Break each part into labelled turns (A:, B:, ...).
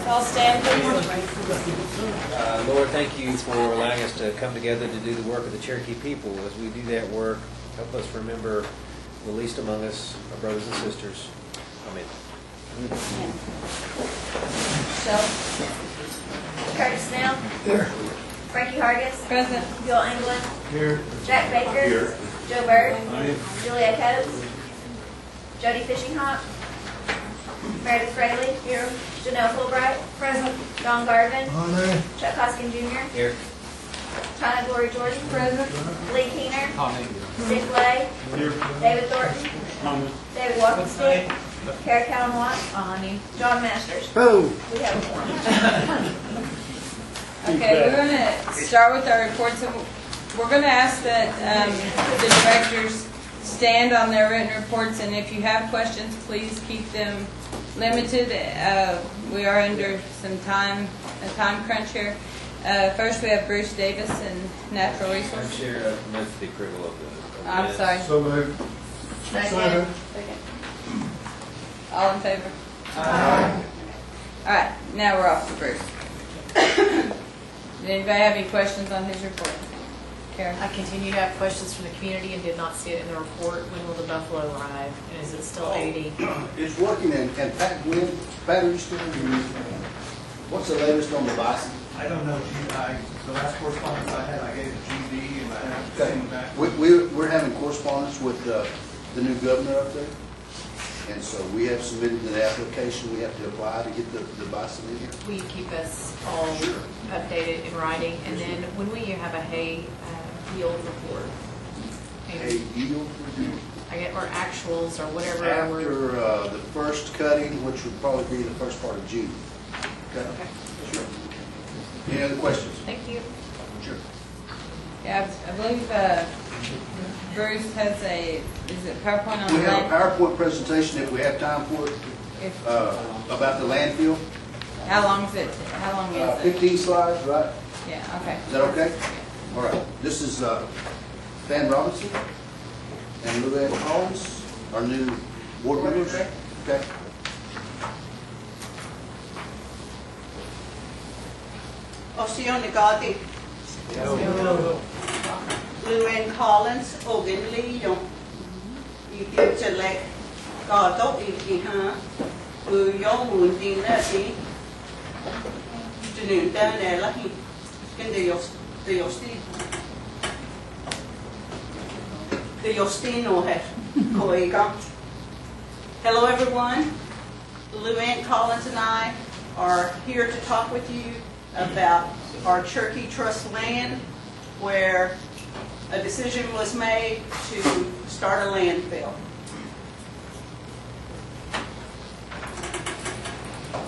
A: Let's all stand, please.
B: Uh, Lord, thank you for allowing us to come together to do the work of the Cherokee people. As we do that work, help us remember the least among us, our brothers and sisters. Amen.
A: Michelle?
C: Curtis Snell. Here. Frankie Hargis.
A: Present.
C: Bill England.
D: Here.
C: Jack Baker.
D: Here.
C: Joe Byrd.
D: Aye.
C: Julia Coates. Jody Fishinghawk. Meredith Frailey. Here. Janelle Fullbright. Present. John Garvin.
D: Aye.
C: Chuck Hoskin Jr.
B: Here.
C: Tina Glory Jordan. Present. Lee Keener.
D: Aye.
C: Dick Lay.
D: Here.
C: David Thornton. David Walkingstick. Cara Cowan Watts. John Masters.
D: Oh.
C: We have a quorum.
A: Okay, we're gonna start with our reports. and We're gonna ask that um, the directors stand on their written reports, and if you have questions, please keep them limited. Uh, We are under some time, a time crunch here. Uh, First, we have Bruce Davis and Natural Resources.
B: I'm
A: Resources.
B: Chair, I move the approval of the. of the
A: I'm
B: minutes.
A: sorry,
D: So moved.
C: Second. Second.
A: all in favor? Aye. All right, now we're off to Bruce. Did anybody have any questions on his report? Karen?
E: I continue to have questions from the community and did not see it in the report. When will the Buffalo arrive? And is it still 80?
F: It's working and, and Pat Gwynn, Pat, are you still, what's the latest on the bison?
G: I don't know, G- I, the last correspondence I had, I gave it to GD and I haven't
F: Okay.
G: seen back.
F: We, we're, we're having correspondence with, uh, the new governor up there. And so we have submitted an application, we have to apply to get the, the bison in here.
E: Will you keep us all updated in writing? And then when will you have a hay uh, yield report?
F: Hey, yield,
E: I get, or actuals or whatever. we're-
F: after, uh, the first cutting, which would probably be the first part of June. Okay?
E: Okay,
F: Sure. Any other questions?
E: thank you.
F: Sure.
A: Yeah, I I believe uh, Bruce has a, is it PowerPoint on
F: We
A: the
F: have a
A: land?
F: PowerPoint presentation if we have time for it,
A: If-
F: uh, about the landfill.
A: How long is it, how long
F: Uh,
A: is it?
F: fifteen slides, right?
A: Yeah, okay.
F: Is that okay? All right, this is uh, Van Robinson and Luann Collins, our new board members. Okay.
H: Ocean Nagati. Luann Collins, Ogan Lee, yung yung select có tốt ý ý ha. Ừ, yo muốn tin gì nó hết? Coi con. Hello, everyone. Lou Ann Collins and I are here to talk with you about our Cherokee Trust land where a decision was made to start a landfill.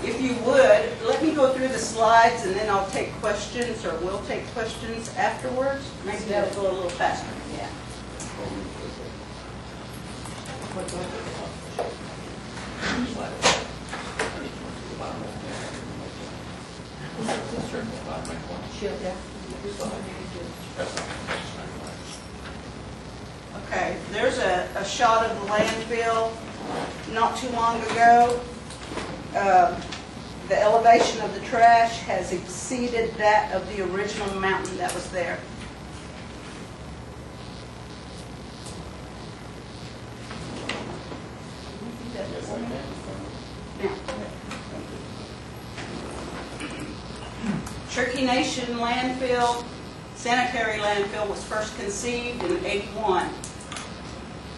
H: If you would, let me go through the slides and then I'll take questions or we'll take questions afterwards. Maybe that'll go a little faster.
A: Yeah.
H: Okay, there's a, a shot of the landfill not too long ago. Uh, The elevation of the trash has exceeded that of the original mountain that was there. Cherokee Nation landfill, sanitary landfill was first conceived in 81.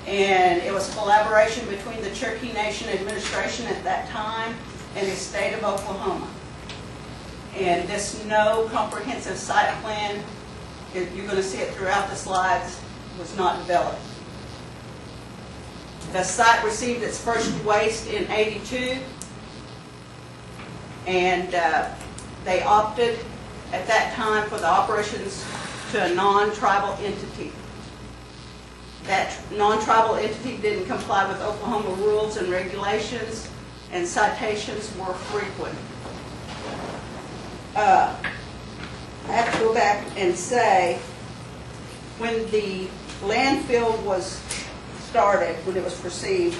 H: And it was collaboration between the Cherokee Nation administration at that time and the state of Oklahoma. And this no comprehensive site plan, you're going to see it throughout the slides, was not developed. The site received its first waste in 82. And uh, they opted at that time for the operations to a non-tribal entity. That non-tribal entity didn't comply with Oklahoma rules and regulations, and citations were frequent. Uh, I have to go back and say, when the landfill was started, when it was perceived,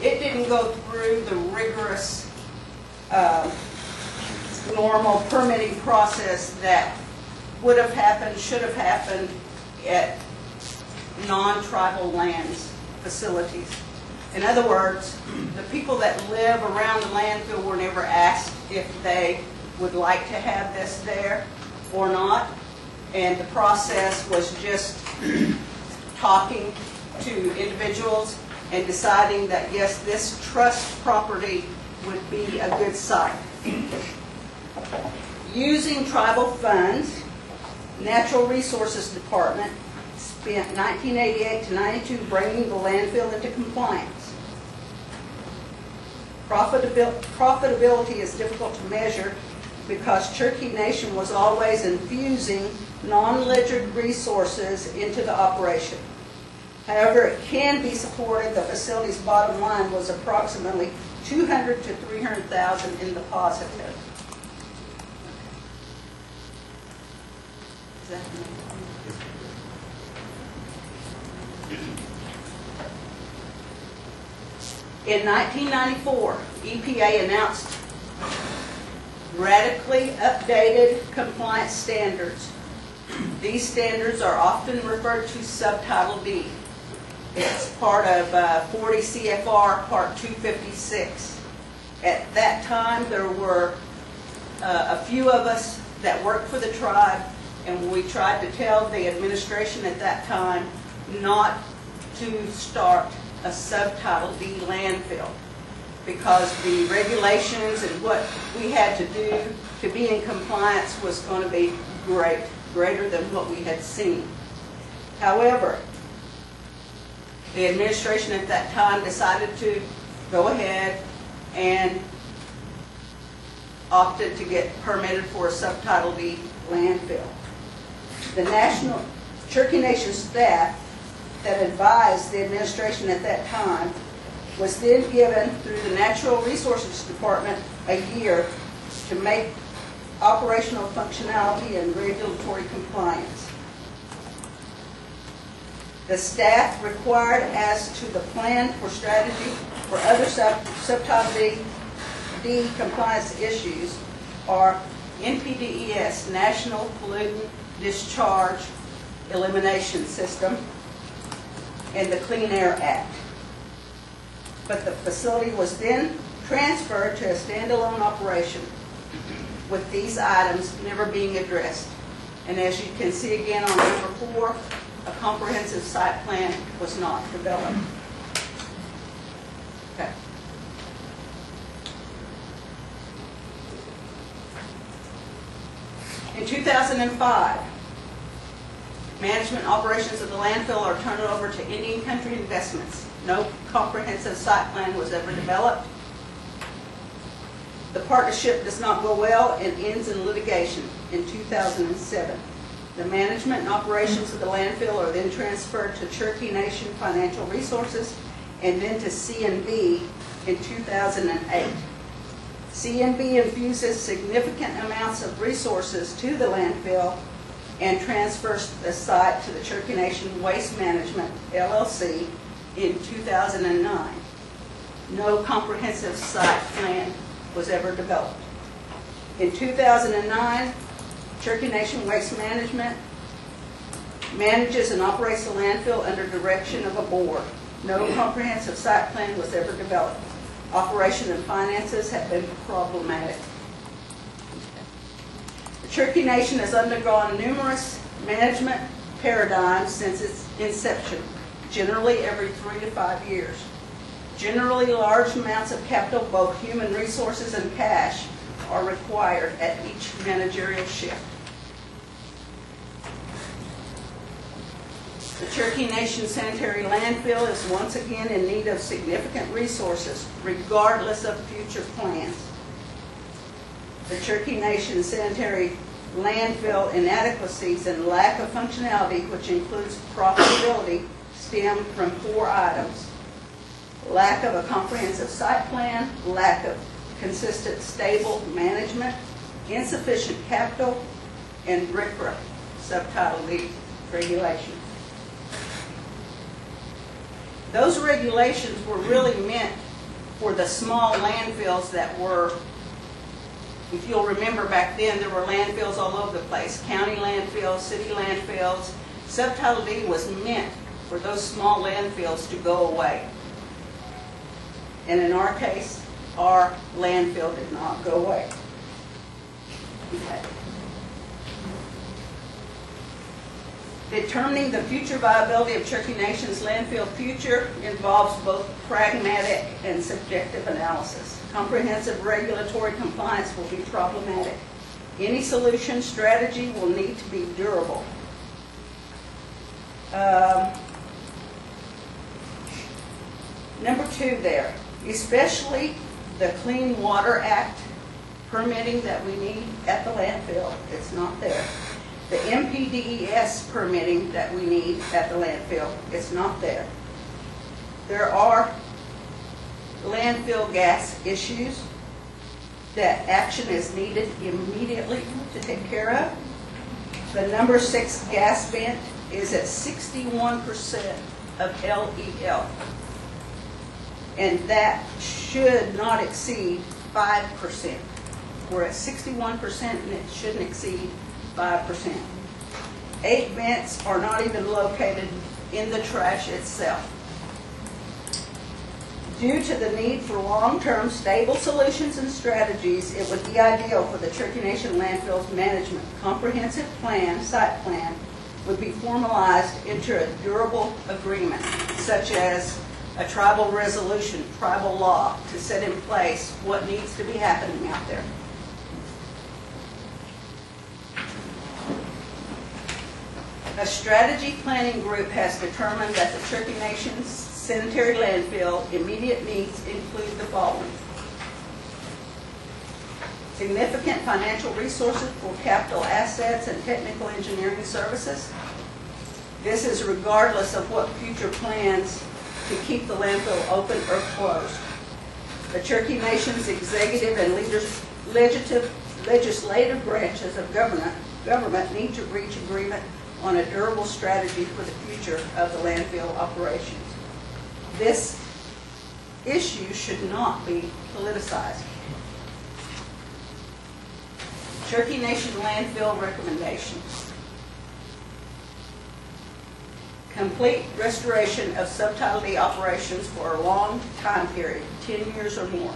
H: it didn't go through the rigorous um, normal permitting process that would have happened, should have happened at non-tribal lands facilities. In other words, the people that live around the landfill were never asked if they would like to have this there or not. And the process was just talking to individuals and deciding that, yes, this trust property would be a good site. Using tribal funds, Natural Resources Department spent 1988 to 92 bringing the landfill into compliance. Profitabil- Profitability is difficult to measure because Cherokee Nation was always infusing non-ledgered resources into the operation. However, it can be supported, the facility's bottom line was approximately 200 to 300,000 in the positive. Is that- In 1994, EPA announced radically updated compliance standards. These standards are often referred to Subtitle D. It's part of uh, 40 CFR Part 256. At that time, there were uh, a few of us that worked for the tribe, and we tried to tell the administration at that time not to start a Subtitle D landfill because the regulations and what we had to do to be in compliance was going to be great, greater than what we had seen. However, the administration at that time decided to go ahead and opted to get permitted for a subtitle D landfill. The National Cherokee Nation staff that advised the administration at that time was then given through the Natural Resources Department a year to make operational functionality and regulatory compliance. The staff required as to the plan for strategy for other sub- subtitle D, D compliance issues are NPDES, National Pollutant Discharge Elimination System, and the Clean Air Act. But the facility was then transferred to a standalone operation with these items never being addressed. And as you can see again on number four, a comprehensive site plan was not developed. Okay. In 2005, management operations of the landfill are turned over to Indian Country Investments. No comprehensive site plan was ever developed. The partnership does not go well and ends in litigation in 2007. The management and operations of the landfill are then transferred to Cherokee Nation Financial Resources and then to CNB in 2008. CNB infuses significant amounts of resources to the landfill and transfers the site to the Cherokee Nation Waste Management LLC in 2009. No comprehensive site plan was ever developed. In 2009, Cherokee Nation Waste Management manages and operates the landfill under direction of a board. No comprehensive site plan was ever developed. Operation and finances have been problematic. Cherokee Nation has undergone numerous management paradigms since its inception, generally every three to five years. Generally, large amounts of capital, both human resources and cash, are required at each managerial shift. The Cherokee Nation Sanitary Landfill is once again in need of significant resources regardless of future plans. The Cherokee Nation Sanitary Landfill inadequacies and lack of functionality, which includes profitability, stem from four items. Lack of a comprehensive site plan, lack of consistent, stable management, insufficient capital, and RCRA, subtitle D, regulation. Those regulations were really meant for the small landfills that were If you'll remember back then, there were landfills all over the place, county landfills, city landfills. Subtitle D was meant for those small landfills to go away. And in our case, our landfill did not go away. Okay. Determining the future viability of Cherokee Nation's landfill future involves both pragmatic and subjective analysis. Comprehensive regulatory compliance will be problematic. Any solution strategy will need to be durable. Um, Number two there, especially the Clean Water Act permitting that we need at the landfill, it's not there. The NPDES permitting that we need at the landfill, it's not there. There are landfill gas issues that action is needed immediately to take care of. The number six gas vent is at sixty-one percent of LEL. And that should not exceed five percent. We're at sixty-one percent and it shouldn't exceed five percent. Eight vents are not even located in the trash itself. Due to the need for long-term stable solutions and strategies, it would be ideal for the Cherokee Nation Landfills Management Comprehensive Plan, Site Plan, would be formalized into a durable agreement, such as a tribal resolution, tribal law, to set in place what needs to be happening out there. A strategy planning group has determined that the Cherokee Nation's sanitary landfill immediate needs include the following. Significant financial resources for capital assets and technical engineering services. This is regardless of what future plans to keep the landfill open or closed. The Cherokee Nation's executive and legislative, legislative branches of government, government need to reach agreement on a durable strategy for the future of the landfill operations. This issue should not be politicized. Cherokee Nation landfill recommendations. Complete restoration of Subtitle D operations for a long time period, 10 years or more.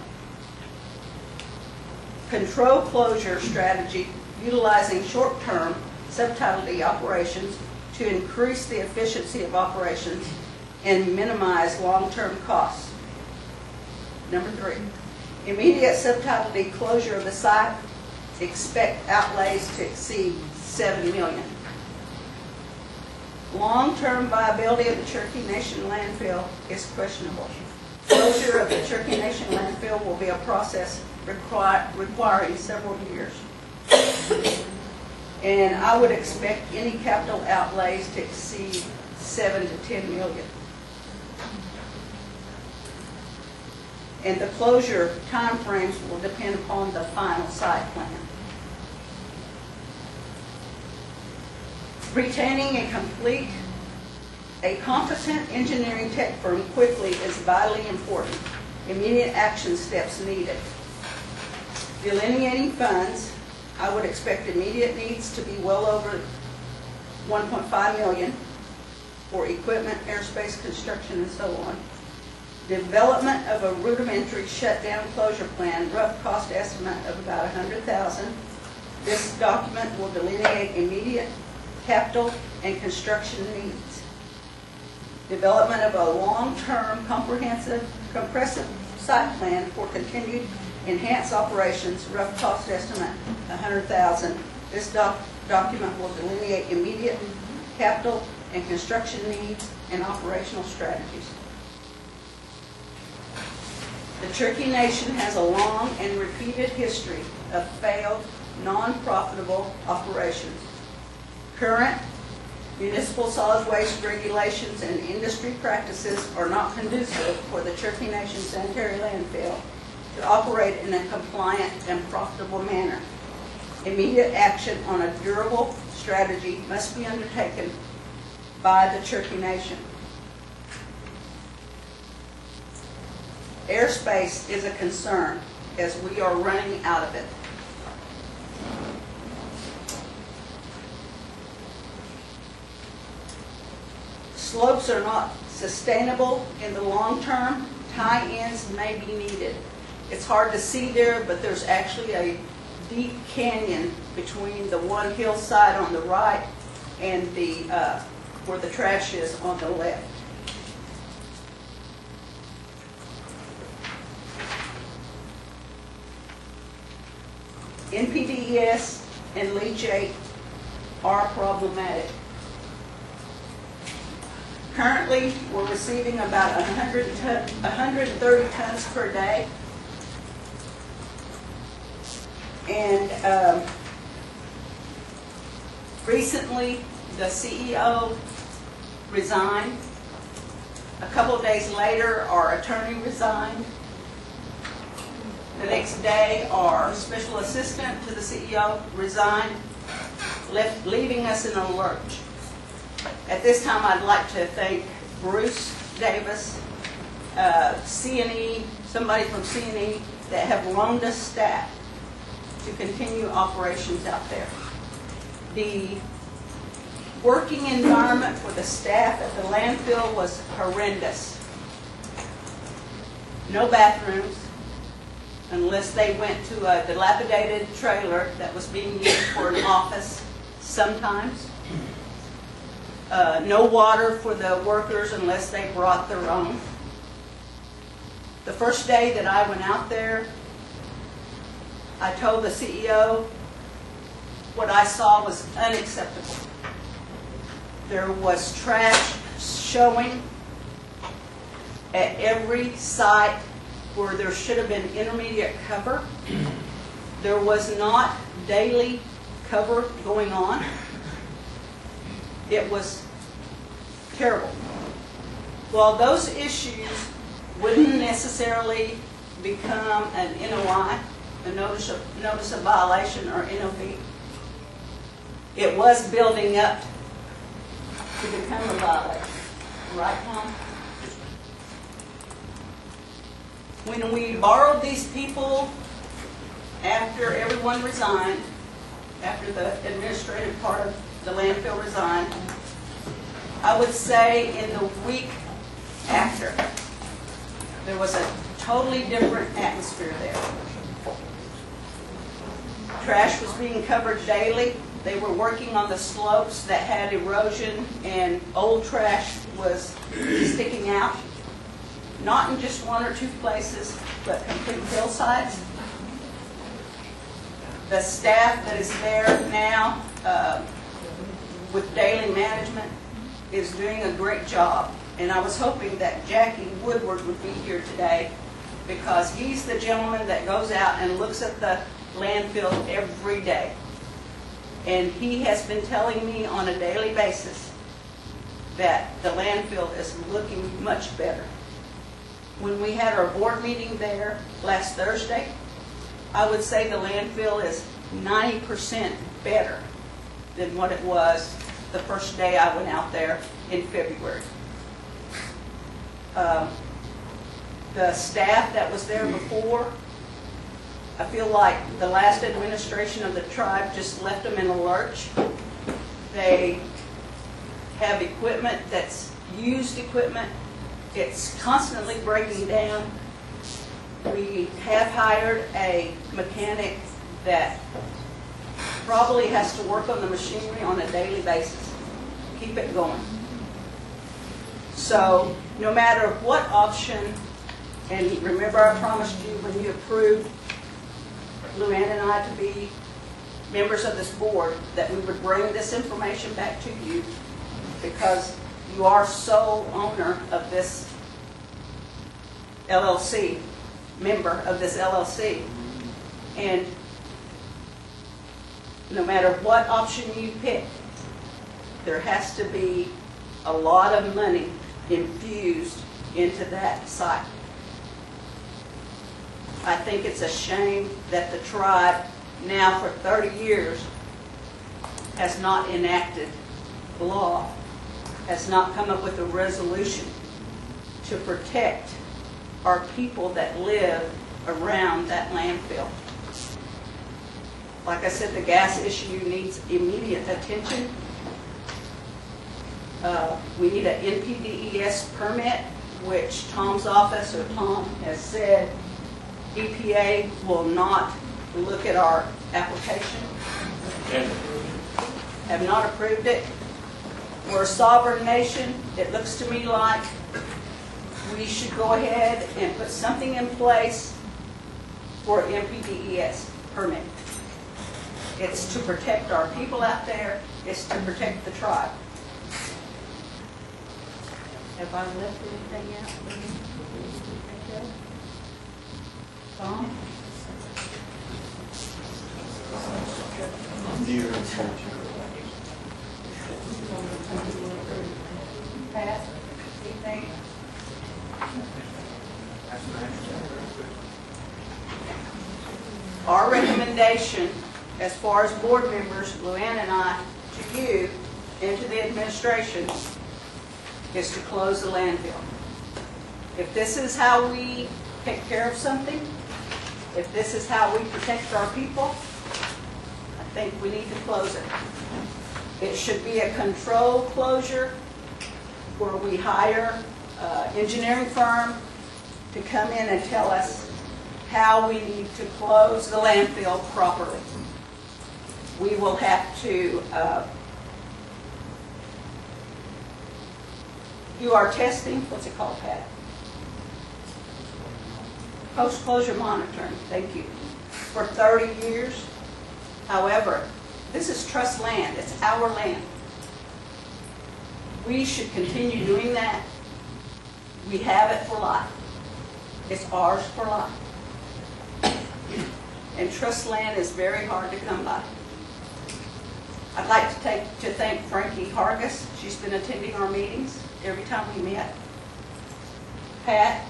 H: Control closure strategy utilizing short-term Subtitle D operations to increase the efficiency of operations and minimize long-term costs. Number three, immediate Subtitle D closure of the site, expect outlays to exceed 7 million. Long-term viability of the Cherokee Nation landfill is questionable. Closure of the Cherokee Nation landfill will be a process requir- requiring several years. And I would expect any capital outlays to exceed 7 to 10 million. And the closure timeframes will depend upon the final site plan. Retaining a complete, a competent engineering tech firm quickly is vitally important. Immediate action steps needed. Delineating funds, I would expect immediate needs to be well over 1.5 million for equipment, airspace, construction, and so on. Development of a rudimentary shutdown closure plan, rough cost estimate of about 100,000. This document will delineate immediate capital and construction needs. Development of a long-term comprehensive compressive site plan for continued enhanced operations, rough cost estimate, 100,000. This doc, document will delineate immediate capital and construction needs and operational strategies. The Cherokee Nation has a long and repeated history of failed, non-profitable operations. Current municipal solid waste regulations and industry practices are not conducive for the Cherokee Nation sanitary landfill to operate in a compliant and profitable manner. Immediate action on a durable strategy must be undertaken by the Cherokee Nation. Airspace is a concern as we are running out of it. Slopes are not sustainable in the long term. Tie-ins may be needed. It's hard to see there, but there's actually a deep canyon between the one hillside on the right and the, uh, where the trash is on the left. NPDES and leachate are problematic. Currently, we're receiving about 100 ton, 130 tons per day. And um, recently, the CEO resigned. A couple of days later, our attorney resigned. The next day, our special assistant to the CEO resigned, left, leaving us in a lurch. At this time, I'd like to thank Bruce Davis, uh, CNE, somebody from CNE that have loaned us staff to continue operations out there. The working environment for the staff at the landfill was horrendous. No bathrooms, unless they went to a dilapidated trailer that was being used for an office sometimes. Uh, No water for the workers unless they brought their own. The first day that I went out there, I told the CEO what I saw was unacceptable. There was trash showing at every site where there should have been intermediate cover. There was not daily cover going on. It was terrible. While those issues wouldn't necessarily become an NOI, a notice of, notice of violation or NOV, it was building up to become a violation. Right, Tom? When we borrowed these people after everyone resigned, after the administrative part of the landfill resigned, I would say in the week after, there was a totally different atmosphere there. Trash was being covered daily. They were working on the slopes that had erosion and old trash was sticking out. Not in just one or two places, but complete hillsides. The staff that is there now uh, with daily management is doing a great job. And I was hoping that Jackie Woodward would be here today because he's the gentleman that goes out and looks at the landfill every day. And he has been telling me on a daily basis that the landfill is looking much better. When we had our board meeting there last Thursday, I would say the landfill is 90% better than what it was the first day I went out there in February. Um, The staff that was there before, I feel like the last administration of the tribe just left them in a lurch. They have equipment that's used equipment. It's constantly breaking down. We have hired a mechanic that probably has to work on the machinery on a daily basis, keep it going. So no matter what option, and remember I promised you when you approved Luann and I to be members of this board, that we would bring this information back to you because you are sole owner of this LLC, member of this LLC. And no matter what option you pick, there has to be a lot of money infused into that site. I think it's a shame that the tribe, now for 30 years, has not enacted law, has not come up with a resolution to protect our people that live around that landfill. Like I said, the gas issue needs immediate attention. Uh, We need an NPDES permit, which Tom's office, or Tom has said, EPA will not look at our application, have not approved it. We're a sovereign nation. It looks to me like we should go ahead and put something in place for NPDES E permit. It's to protect our people out there, it's to protect the tribe. Have I left anything out? Our recommendation, as far as board members, Luann and I, to you and to the administration, is to close the landfill. If this is how we take care of something, if this is how we protect our people, I think we need to close it. It should be a controlled closure where we hire an engineering firm to come in and tell us how we need to close the landfill properly. We will have to uh, do our testing, what's it called, Pat? Post-closure monitoring, thank you, for 30 years. However, this is trust land, it's our land. We should continue doing that. We have it for life. It's ours for life. And trust land is very hard to come by. I'd like to take, to thank Frankie Hargis. She's been attending our meetings every time we met. Pat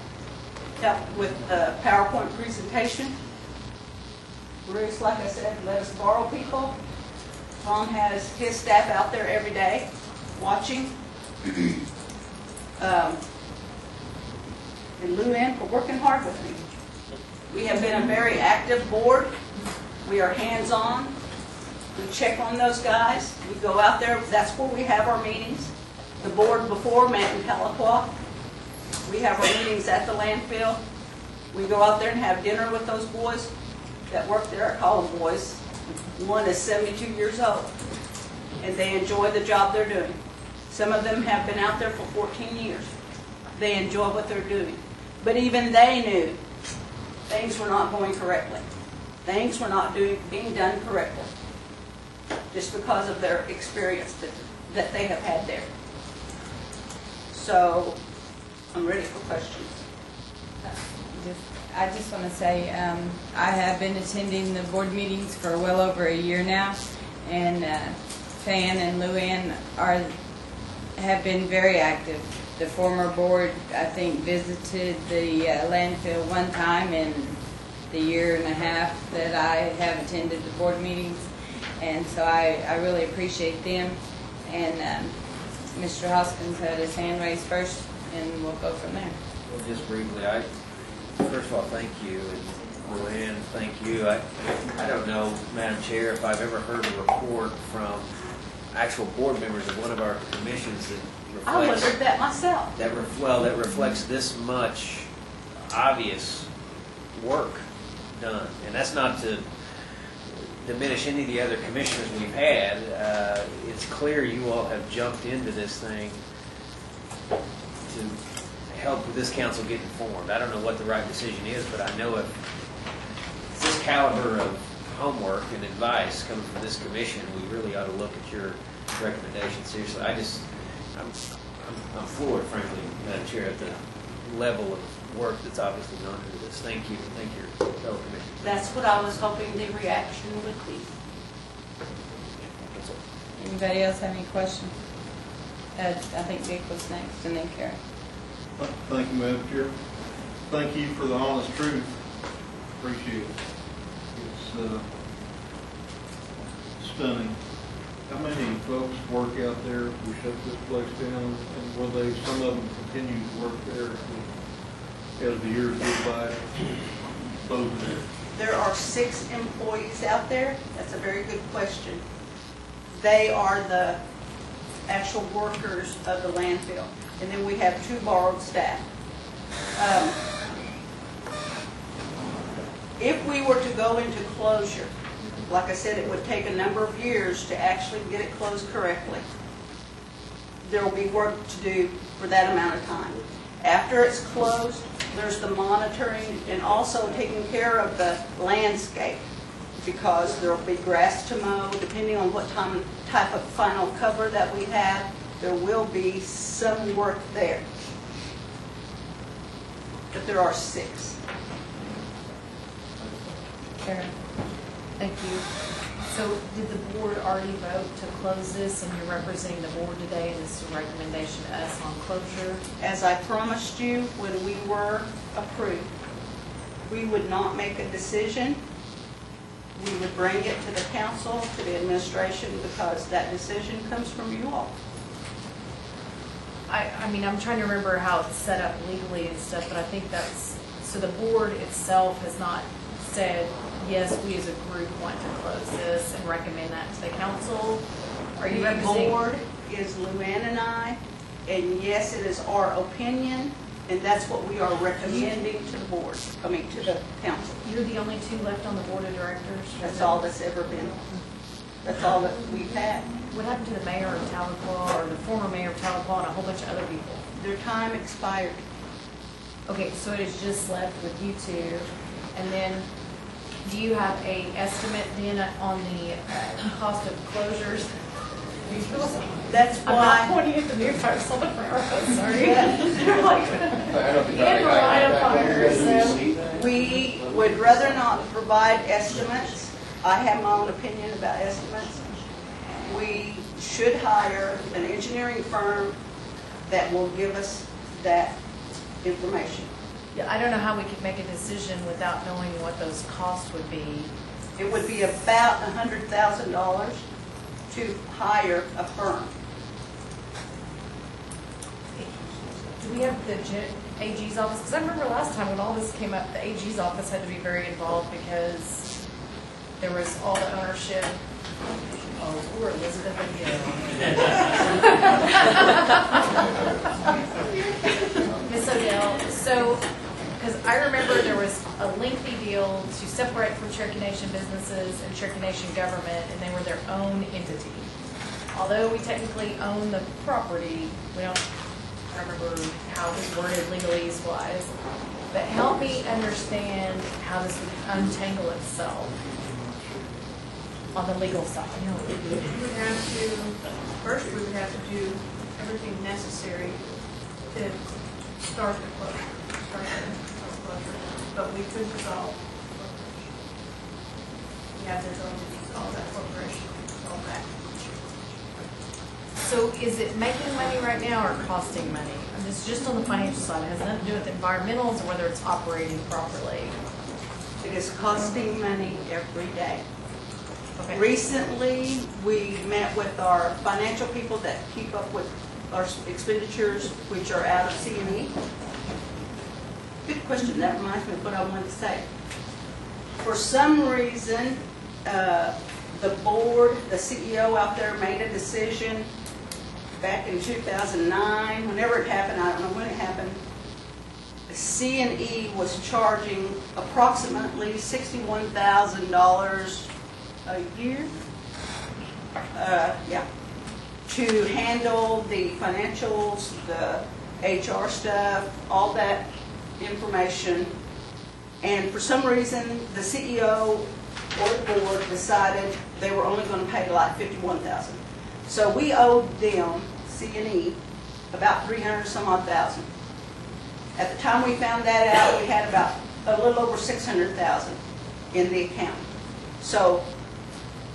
H: helped with the PowerPoint presentation. Bruce, like I said, let us borrow people. Tom has his staff out there every day watching. Um, And Lou Ann for working hard with me. We have been a very active board. We are hands-on. We check on those guys. We go out there, that's where we have our meetings. The board before met in Tahlequah. We have our meetings at the landfill. We go out there and have dinner with those boys that work there. I call them boys. One is 72 years old, and they enjoy the job they're doing. Some of them have been out there for 14 years. They enjoy what they're doing. But even they knew things were not going correctly. Things were not doing, being done correctly, just because of their experience that, that they have had there. So, I'm ready for questions.
A: I just want to say, um, I have been attending the board meetings for well over a year now, and uh, Van and Luann are, have been very active. The former board, I think, visited the uh, landfill one time in the year and a half that I have attended the board meetings, and so I, I really appreciate them. And um, Mr. Hoskins had his hand raised first, and we'll go from there.
B: Well, just briefly, I, first of all, thank you, and Luann, thank you. I, I don't know, Madam Chair, if I've ever heard a report from actual board members of one of our commissions that
H: I
B: reflects.
H: wondered that myself.
B: That, ref- well, that reflects this much obvious work done. And that's not to diminish any of the other commissioners we've had. Uh, It's clear you all have jumped into this thing to help this council get informed. I don't know what the right decision is, but I know if this caliber of homework and advice comes from this commission, we really ought to look at your recommendation seriously. I just, I'm, I'm- I'm floored frankly, Madam Chair, at the level of work that's obviously gone into this. Thank you, thank your fellow commissioners.
H: That's what I was hoping the reaction would be.
A: Anybody else have any questions? Uh, I think Dick was next, and then Karen.
G: Thank you, Madam Chair. Thank you for the honest truth. Appreciate it. It's uh, stunning. How many folks work out there? We shut this place down, and will they, some of them continue to work there as the years go by? Closing it.
H: There are six employees out there. That's a very good question. They are the actual workers of the landfill. And then we have two borrowed staff. Um, If we were to go into closure, like I said, it would take a number of years to actually get it closed correctly. There will be work to do for that amount of time. After it's closed, there's the monitoring and also taking care of the landscape because there'll be grass to mow, depending on what time, type of final cover that we have, there will be some work there. But there are six.
E: Karen, thank you. So did the board already vote to close this and you're representing the board today and this is a recommendation to us on closure?
H: As I promised you when we were approved, we would not make a decision. We would bring it to the council, to the administration, because that decision comes from you all.
E: I, I mean, I'm trying to remember how it's set up legally and stuff, but I think that's, so the board itself has not said, yes, we as a group want to close this and recommend that to the council? Are you
H: The
E: representing?
H: board is Luann and I, and yes, it is our opinion, and that's what we are recommending to the board, I mean, to the council.
E: You're the only two left on the board of directors?
H: That's all that's ever been, that's all that we've had.
E: What happened to the mayor of Tahlequah or the former mayor of Tahlequah and a whole bunch of other people?
H: Their time expired.
E: Okay, so it is just left with you two, and then, do you have a estimate then on the uh, cost of closures?
H: That's
E: I'm not
H: why,
E: pointing at the new fire, someone for I'm sorry. They're like, And the line of fire, so.
H: we would rather not provide estimates. I have my own opinion about estimates. We should hire an engineering firm that will give us that information.
E: Yeah, I don't know how we could make a decision without knowing what those costs would be.
H: It would be about a hundred thousand dollars to hire a firm.
E: Do we have the AG's office? Because I remember last time when all this came up, the AG's office had to be very involved because there was all the ownership. Oh, poor Elizabeth again. Miss Odell, so, I remember there was a lengthy deal to separate from Cherokee Nation businesses and Cherokee Nation government, and they were their own entity. Although we technically own the property, we don't I remember how it was worded legally wise, but help me understand how this would untangle itself on the legal side.
D: We would have to, first we would have to do everything necessary to start the closure, start the but we could dissolve. We have the ability to dissolve that corporation, all that.
E: So is it making money right now or costing money? And this is just on the financial side, it has nothing to do with environmentals or whether it's operating properly.
H: It is costing money every day.
E: Okay.
H: Recently, we met with our financial people that keep up with our expenditures, which are out of C and E. Good question, that reminds me of what I wanted to say. For some reason, uh, the board, the CEO out there made a decision back in 2009, whenever it happened, I don't know when it happened, C and E was charging approximately $61,000 a year, uh, yeah, to handle the financials, the HR stuff, all that information. And for some reason, the CEO or the board decided they were only going to pay like 51,000. So we owed them, CNE, about 300 some odd thousand. At the time we found that out, we had about a little over 600,000 in the account. So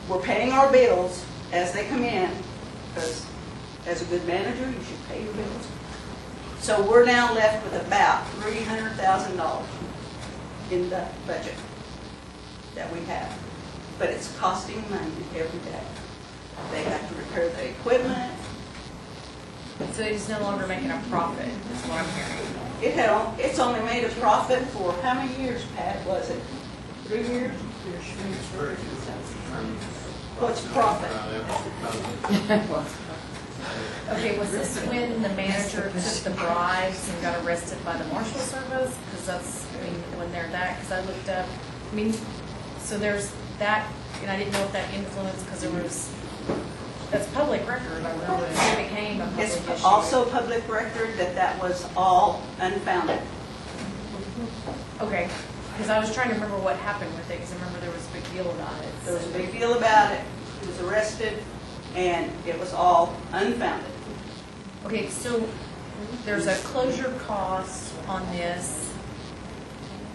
H: we're paying our bills as they come in, because as a good manager, you should pay your bills. So we're now left with about $300,000 in the budget that we have. But it's costing money every day. They have to repair the equipment.
E: So he's no longer making a profit, is what I'm hearing.
H: It had, it's only made a profit for how many years, Pat, was it? Three years? What's profit?
E: Okay, was this when the manager took the bribes and got arrested by the marshal service? Because that's, I mean, when they're that, because I looked up, I mean, so there's that, and I didn't know if that influenced, because there was, that's public record, I remember, it became a public
H: It's
E: issue.
H: also public record that that was all unfounded.
E: Okay, because I was trying to remember what happened with it, because I remember there was a big deal about it.
H: There was a big deal about it, he was arrested, and it was all unfounded.
E: Okay, so there's a closure cost on this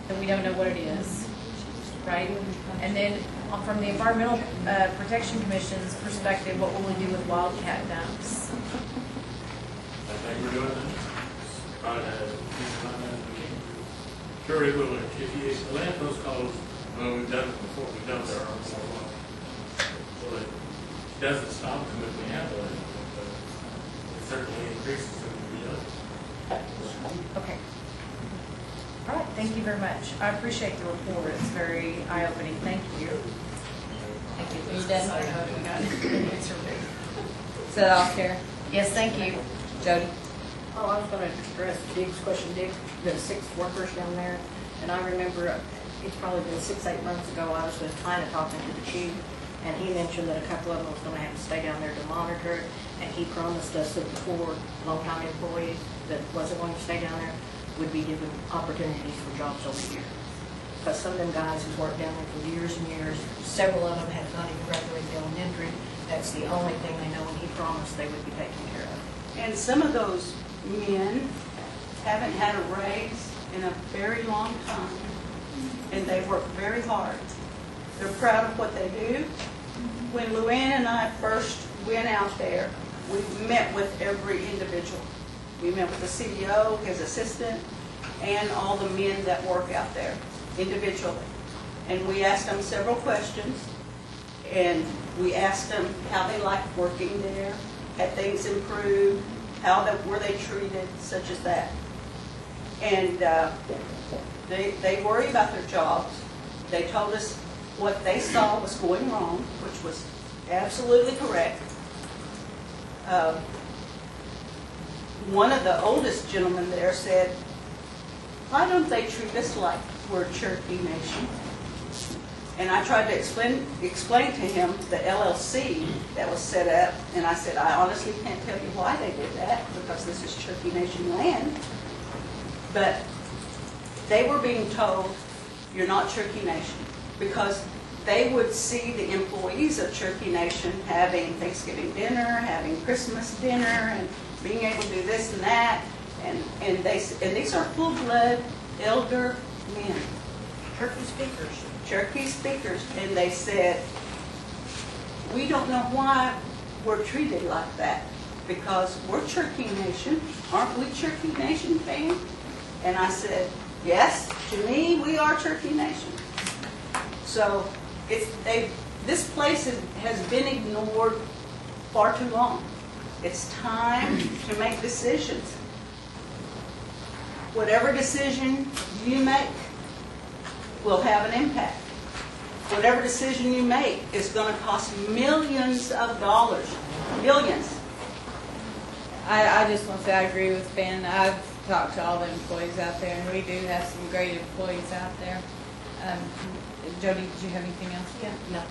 E: that we don't know what it is, right? And then uh, from the Environmental uh, Protection Commission's perspective, what will we do with wildcat dumps?
I: I think we're doing that. Trying to, find that. Sure, it will, if you, if the landfill's closed, well, we've done it before, we've done there are more ones. So it doesn't stop them if we have the landfill, but it certainly increases them if we don't.
E: Okay. All right, thank you very much. I appreciate the report, it's very eye-opening, thank you. Thank you.
A: Are you done?
E: I don't know if we got an answer.
A: Is that all, Karen?
E: Yes, thank you.
A: Jody?
J: Oh, I was gonna address Dick's question, Dig, the six workers down there, and I remember, uh, it's probably been six, eight months ago, I was with Tina talking to the chief, and he mentioned that a couple of them was gonna have to stay down there to monitor it, and he promised us that the four longtime employees that wasn't going to stay down there would be given opportunities for jobs over here. Because some of them guys who've worked down there for years and years, several of them have not even graduated elementary, that's the only thing they know, and he promised they would be taken care of.
H: And some of those men haven't had a raise in a very long time, and they work very hard. They're proud of what they do. When Luann and I first went out there, we met with every individual. We met with the CEO, his assistant, and all the men that work out there individually. And we asked them several questions, and we asked them how they liked working there, had things improved, how were they treated, such as that. And uh, they, they worry about their jobs. They told us what they saw was going wrong, which was absolutely correct. Um, One of the oldest gentlemen there said, why don't they treat us like we're a Cherokee Nation? And I tried to explain, explain to him the LLC that was set up, and I said, I honestly can't tell you why they did that, because this is Cherokee Nation land. But they were being told, you're not Cherokee Nation, because they would see the employees of Cherokee Nation having Thanksgiving dinner, having Christmas dinner, and being able to do this and that, and, and they, and these are full-blood elder men.
J: Turkey speakers.
H: Cherokee speakers, and they said, we don't know why we're treated like that, because we're Cherokee Nation, aren't we Cherokee Nation fam? And I said, yes, to me, we are Cherokee Nation. So, it's, they, this place is- has been ignored far too long. It's time to make decisions. Whatever decision you make, will have an impact. Whatever decision you make is going to cost millions of dollars, millions.
A: I, I just want to say I agree with Ben. I've talked to all the employees out there, and we do have some great employees out there. Um, Jody, did you have anything else?
J: Yeah, no.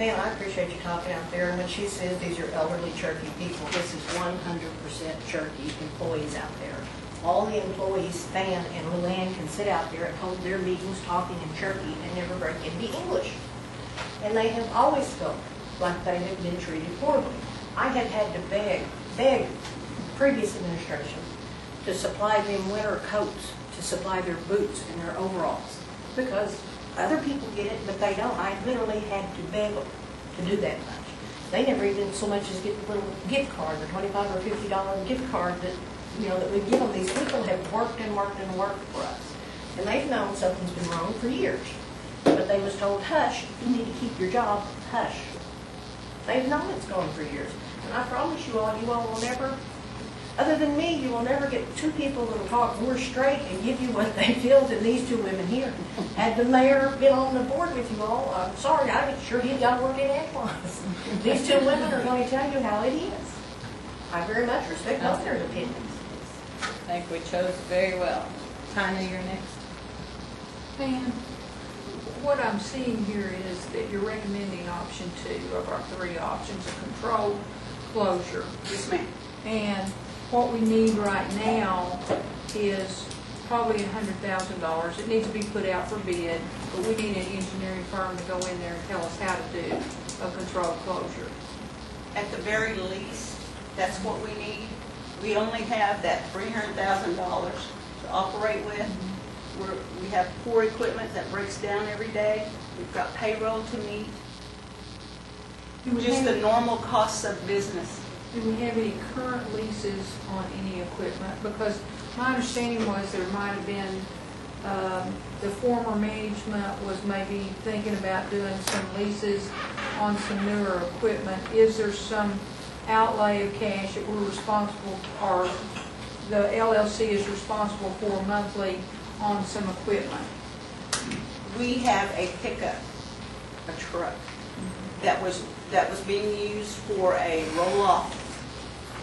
J: I appreciate you talking out there, and when she says these are elderly Cherokee people, this is one hundred percent Cherokee employees out there. All the employees stand, and Luann can sit out there and hold their meetings talking in Cherokee and never break into English. And they have always felt like they have been treated poorly. I have had to beg, beg previous administration to supply them winter coats, to supply their boots and their overalls, because other people get it, but they don't. I literally had to beg them to do that much. They never even so much as get the little gift card, the twenty-five or fifty dollar gift card that, you know, that we give them. These people have worked and worked and worked for us. And they've known something's been wrong for years. But they was told, hush, you need to keep your job, hush. They've known it's gone for years. And I promise you all, you all will never, other than me, you will never get two people that'll talk more straight and give you what they feel than these two women here. Had the mayor been on the board with you all, I'm sorry, I would sure he'd got work in Antoine. These two women are going to tell you how it is. I very much respect both their opinions.
A: I think we chose very well. Tanya, you're next.
D: And what I'm seeing here is that you're recommending option two of our three options, a controlled closure.
H: Yes, ma'am.
D: And what we need right now is probably a hundred thousand dollars. It needs to be put out for bid, but we need an engineering firm to go in there and tell us how to do a controlled closure.
H: At the very least, that's what we need. We only have that three hundred thousand dollars to operate with. We're, we have poor equipment that breaks down every day. We've got payroll to meet. Just the normal costs of business.
D: Do we have any current leases on any equipment? Because my understanding was there might have been, um, the former management was maybe thinking about doing some leases on some newer equipment. Is there some outlay of cash that we're responsible, or the LLC is responsible for monthly on some equipment?
H: We have a pickup, a truck, that was, that was being used for a roll-off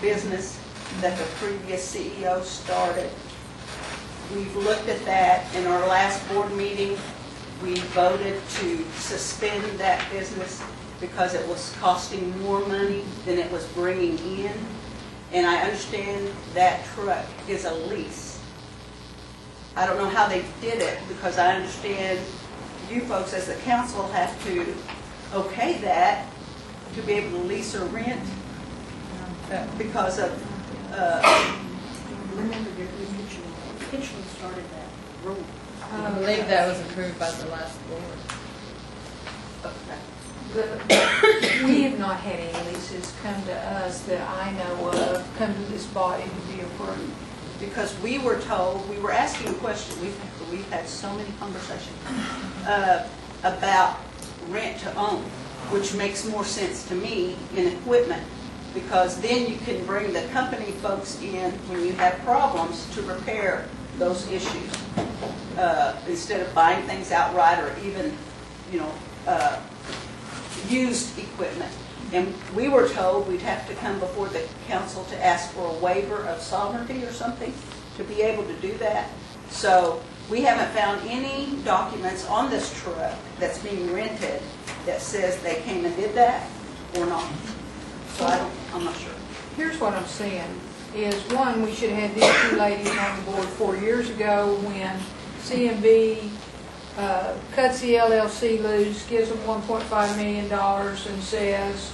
H: business that the previous CEO started. We've looked at that. In our last board meeting, we voted to suspend that business because it was costing more money than it was bringing in. And I understand that truck is a lease. I don't know how they did it, because I understand you folks as the council have to okay that to be able to lease or rent uh, because of, uh,
J: Remember, that we originally, originally started that rule.
A: I believe that was approved by the last board.
D: The- We have not had any leases come to us that I know of, come to this body to be approved.
H: because we were told, we were asking questions, we've, we've had so many conversations, uh, about rent to own, which makes more sense to me in equipment, because then you can bring the company folks in when you have problems to repair those issues, uh, instead of buying things outright or even, you know, uh, used equipment. And we were told we'd have to come before the council to ask for a waiver of sovereignty or something to be able to do that. So we haven't found any documents on this truck that's being rented that says they came and did that or not. So I, I'm not sure.
D: Here's what I'm saying, is one, we should have had these two ladies on the board four years ago when CNB uh, cuts the LLC loose, gives them $1.5 million and says,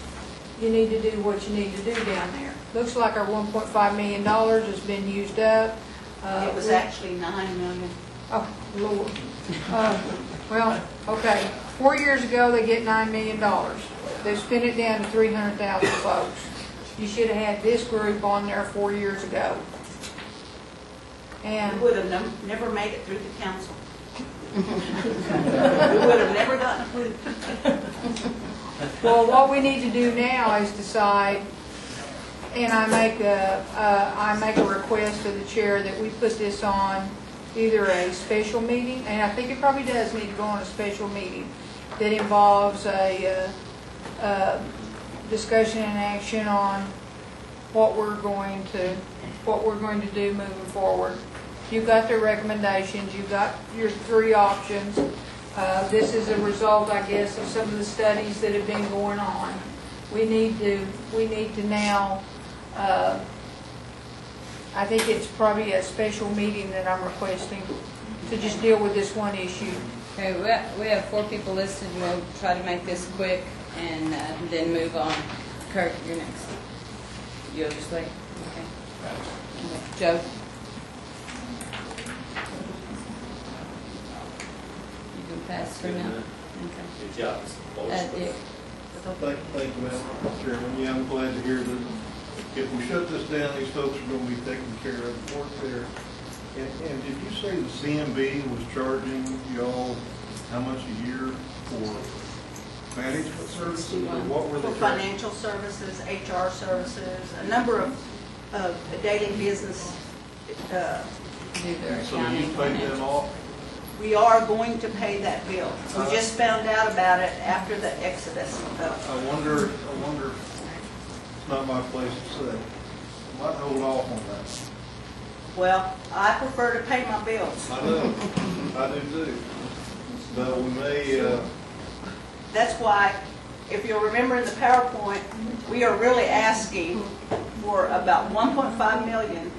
D: you need to do what you need to do down there. Looks like our $1.5 million has been used up. Uh,
H: It was
D: we-
H: actually nine million.
D: Oh, Lord. Uh, Well, okay, four years ago, they get nine million dollars. They spent it down to three hundred thousand folks. You should have had this group on there four years ago.
H: We
D: And
H: would have never made it through the council. We would have never gotten approved.
D: Well, what we need to do now is decide, and I make a, uh, I make a request to the chair that we put this on either a special meeting, and I think it probably does need to go on a special meeting that involves a, uh, uh, discussion and action on what we're going to, what we're going to do moving forward. You've got the recommendations, You've got your three options. Uh, This is a result, I guess, of some of the studies that have been going on. We need to, we need to now, uh, I think it's probably a special meeting that I'm requesting to just deal with this one issue.
A: Okay, we have, we have four people listed, we'll try to make this quick and uh, then move on. Kurt, you're next. You'll just wait, okay. Okay. Joe? You can pass for now. Okay.
K: Good job.
A: Uh, Dick?
G: Thank, thank you, Madam Chairman. Yeah, I'm glad to hear that if we shut this down, these folks are gonna be taken care of, work there. And, and did you say the CNB was charging y'all how much a year for management services, or what were
H: For
G: they
H: financial services, HR services, a number of, of daily business, uh,
A: Do
G: So
A: accounting.
G: you paid them off?
H: we are going to pay that bill. We just found out about it after the exodus. Uh,
G: I wonder, I wonder, it's not my place to say, Might hold off on that.
H: Well, I prefer to pay my bills.
G: I know, I do too. But we may, uh,
H: That's why, if you'll remember in the PowerPoint, we are really asking for about 1.5 million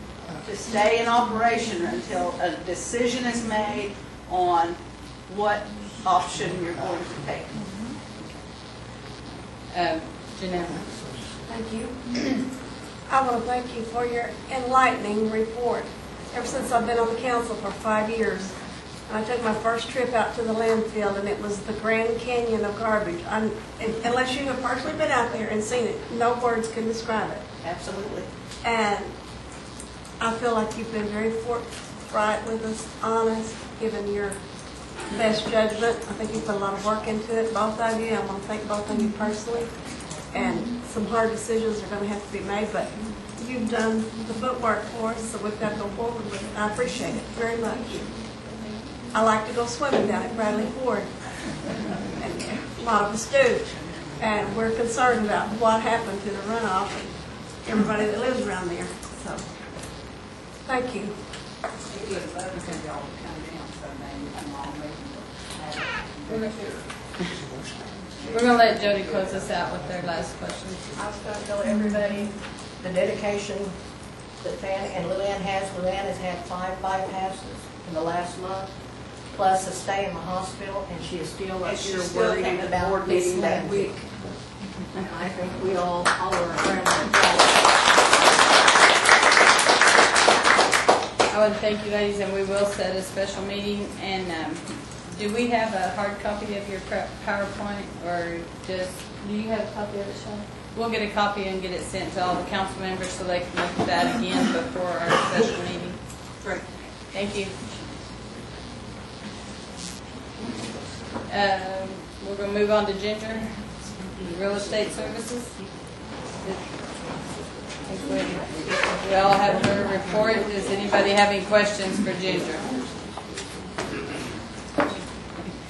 H: to stay in operation until a decision is made on what option you're going to take.
A: Um, Janelle?
K: Thank you. I want to thank you for your enlightening report. Ever since I've been on the council for five years, I took my first trip out to the landfill, and it was the Grand Canyon of garbage. I'm- Unless you have personally been out there and seen it, no words can describe it.
H: Absolutely.
K: And I feel like you've been very forthright with us, honest, given your best judgment. I think you put a lot of work into it, both of you. I want to thank both of you personally. And some hard decisions are going to have to be made, but you've done the footwork for us, so we've got to go forward with it. I appreciate it very much. I like to go swimming down at Bradley Ford. And A lot of us do. And we're concerned about what happened to the runoff and everybody that lives around there. So, thank you.
A: We're gonna let Jody close us out with their last question.
J: I was going to tell everybody the dedication that Van and Luann has. Luann has had five bypasses in the last month, plus a stay in the hospital, and she is still up
H: And she's
J: here
H: still
J: worried
H: taking the
J: about
H: board
J: this
H: meeting that
J: week. And I think we all, all are around
A: I want to thank you ladies, and we will set a special meeting. And um, do we have a hard copy of your pre- PowerPoint, or just, do you have a copy of it, Sean? We'll get a copy and get it sent to all the council members so they can look at that again before our special meeting.
H: Great.
A: Thank you. Um, We're going to move on to Ginger, real estate services. We all have her report. Does anybody have any questions for Ginger?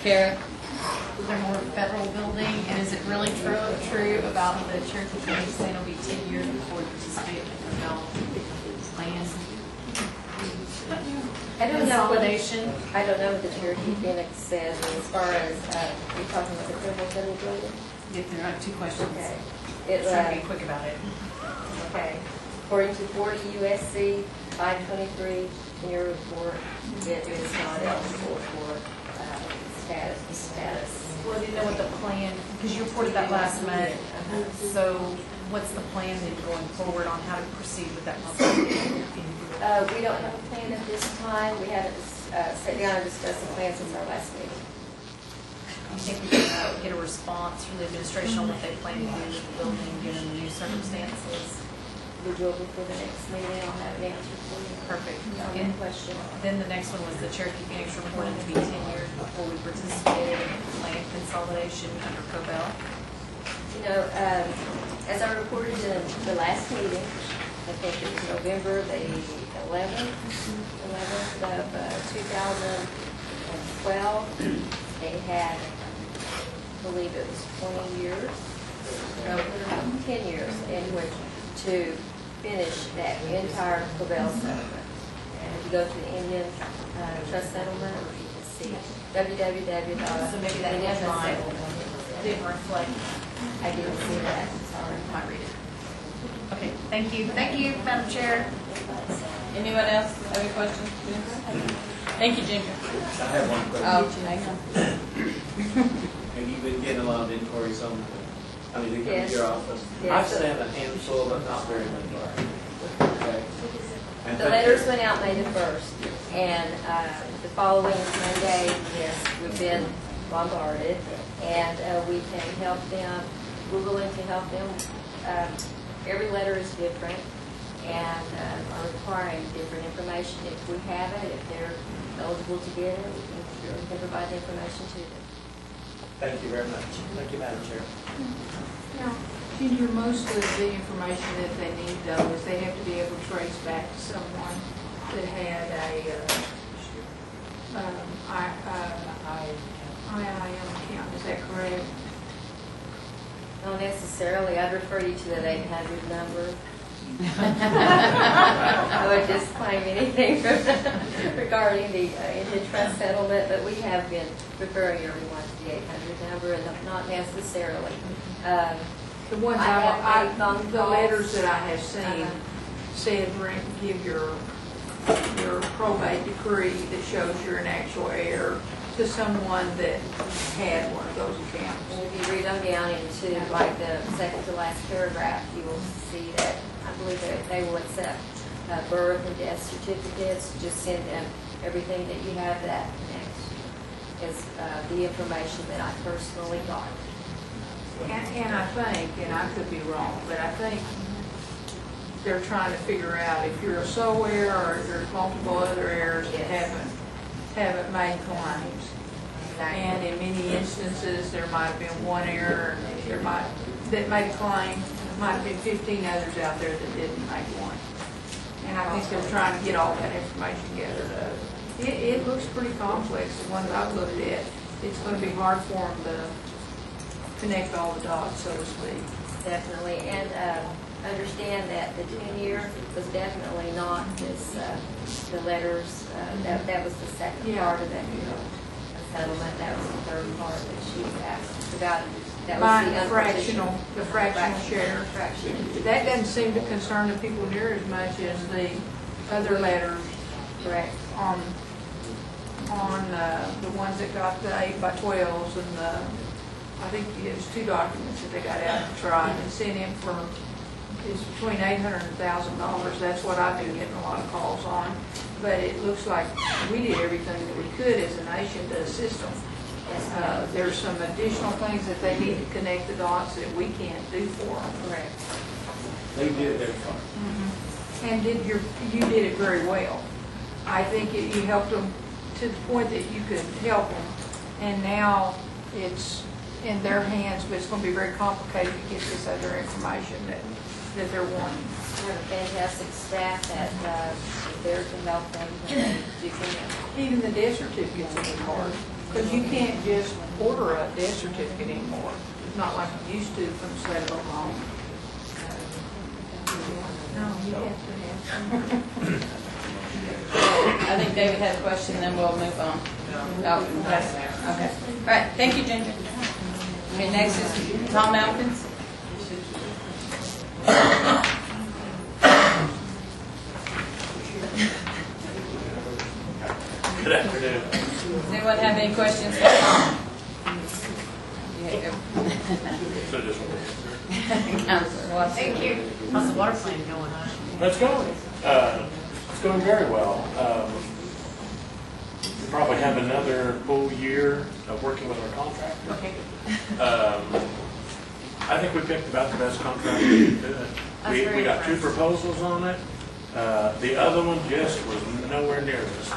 A: Cara?
E: They're more federal building, and is it really true, true about the Cherokee County saying it'll be ten years before we participate in the development plan?
L: I don't know, what- I don't know what the Cherokee Phoenix says as far as, uh, you're talking about the criminal federal building?
E: If there are two questions.
L: Okay. It,
E: Try to
L: uh,
E: be quick about it.
L: okay. According to forty USC five twenty-three, in your report, it is not eligible for, uh, status, status.
E: Well, do you know what the plan, because you reported that last month, so what's the plan then going forward on how to proceed with that property?
L: Uh, we don't have a plan at this time, we haven't, uh, sat down and discussed the plan since our last meeting.
E: You think we can uh, get a response from the administration on what they plan to do with the building, given the new circumstances?
L: We will before the next meeting, I'll have an answer for you.
E: Perfect. And
L: question.
E: then the next one was the Cherokee Phoenix reported to be ten years before we participated in land consolidation under Cobell.
L: You know, um, as I reported in the last meeting, I think it was November the eleventh, eleventh of uh, two thousand and twelve, they had, I believe it was twenty years, no, ten years in which to finish that entire Cobell settlement. And if you go to the Indian uh, Trust Settlement, you can see www.
E: So maybe that headline didn't reflect,
L: I didn't see that, sorry.
E: might read it. Okay, thank you. Thank you, Madam Chair.
A: Anyone else have any questions? Thank you, Ginger.
M: I have one question.
A: Oh.
M: Have you been getting a lot of inquiries on, I mean, they come
L: Yes.
M: to your office?
L: Yes.
M: I've sent a handful, but not very many. Okay. And
L: The letters went out May the first, and uh, the following Monday, yes, we've been bombarded, and uh, we can help them, we're willing to help them. Um, Every letter is different, and uh, are requiring different information. If we have it, if they're eligible to get it, we can- we can provide the information to them.
M: Thank you very much. Thank you, Madam Chair.
D: Now, Ginger, most of the information that they need though is they have to be able to trace back to someone that had a, uh, um, I, uh, I, IIM account, is that correct?
L: Not necessarily, I'd refer you to that eight hundred number. I would just claim anything regarding the uh, Indian settlement, but we have been referring everyone to the 800 number, and not necessarily. Um,
D: The ones
L: I
D: I,
L: have made
D: I,
L: phone
D: the
L: calls.
D: letters that I have seen
L: Uh-huh.
D: said, bring, give your, your probate decree that shows you're an actual heir to someone that had one of those accounts.
L: And if you read them down into like the second to last paragraph, you will see that I believe that they will accept uh, birth and death certificates. Just send them everything that you have that connects is uh, the information that I personally got.
D: And, and I think, and I could be wrong, but I think they're trying to figure out if you're a sole heir or if there's multiple other heirs that
L: Yes.
D: haven't, haven't made claims. And in many instances, there might have been one heir, there might, that made a claim, might have been fifteen others out there that didn't make one. And I think they're trying to get all that information together. It, it looks pretty complex, the ones I've looked at. It's gonna be hard for them to connect all the dots, so to speak.
L: Definitely, and uh, understand that the 10-year was definitely not this, uh, the letters, uh, that that was the second
D: Yeah.
L: part of that uh, settlement, that was the third part that she was asked about. That was
D: Buying
L: the
D: the fractional, the fractional share.
L: Fraction,
D: That doesn't seem to concern the people near as much as the other letters
L: correct.
D: on, on uh, the ones that got the eight by twelves and the, I think it was two documents that they got out and tried and sent in for, it's between eight hundred and thousand dollars. That's what I've been getting a lot of calls on. But it looks like we did everything that we could as a nation to assist them.
L: Yes,
D: Uh,
L: ma'am.
D: There's some additional things that they need to connect the dots that we can't do for them.
L: Correct.
M: They did their part.
D: And did your, you did it very well. I think it- you helped them to the point that you could help them. And now it's in their hands, but it's gonna be very complicated to get this other information that, that they're wanting.
L: We have a fantastic staff that uh, is there to help them when they do come
D: Even the death certificates will be hard, because you can't just order a death certificate anymore. It's Not like you used to from the state of Oklahoma. No, you have to have.
A: I think David had a question, then we'll move on. Oh, yes, okay. All right, thank you, Ginger. Okay, next is Tom Elkins.
I: Good afternoon.
A: Does anyone have any questions for Tom? Yeah,
I: So just want to answer.
A: Counselor Watson.
E: Thank you. How's the water plant going on?
I: It's going, uh, it's going very well. Um, We probably have another full year of working with our contractor.
E: Okay.
I: Um, I think we picked about the best contractor we could.
E: That's
I: We, we got two proposals on it. Uh, The other one just was nowhere near this.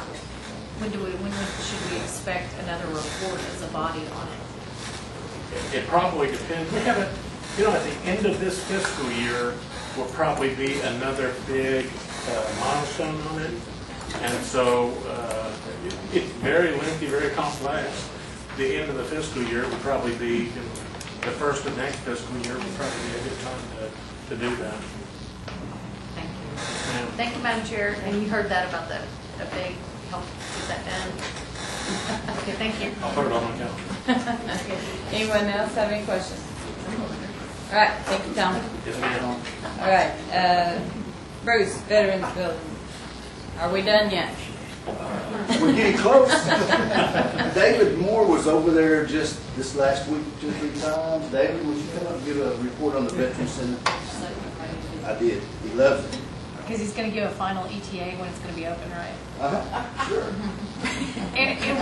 E: When do we, when should we expect another report as a body on it?
I: It probably depends, we haven't, you know, at the end of this fiscal year will probably be another big uh, milestone on it. And so uh, it- it's very lengthy, very complex. The end of the fiscal year would probably be, the first of next fiscal year would probably be a good time to, to do that.
E: Thank you. Thank you, Madam Chair, and you heard that about the, a big, help get that done. Okay, thank you.
I: I'll put it on my calendar. Okay.
A: Anyone else have any questions? All right, thank you, Tom.
I: Yes, ma'am.
A: All right, uh, Bruce, Veterans Building. Are we done yet?
F: We're getting close. David Moore was over there just this last week, two, or three times. David, would you come up and give a report on the Veterans Center? I did. He loves it.
E: Because he's gonna give a final ETA when it's gonna be open, right?
F: Uh-huh, sure.
E: And, and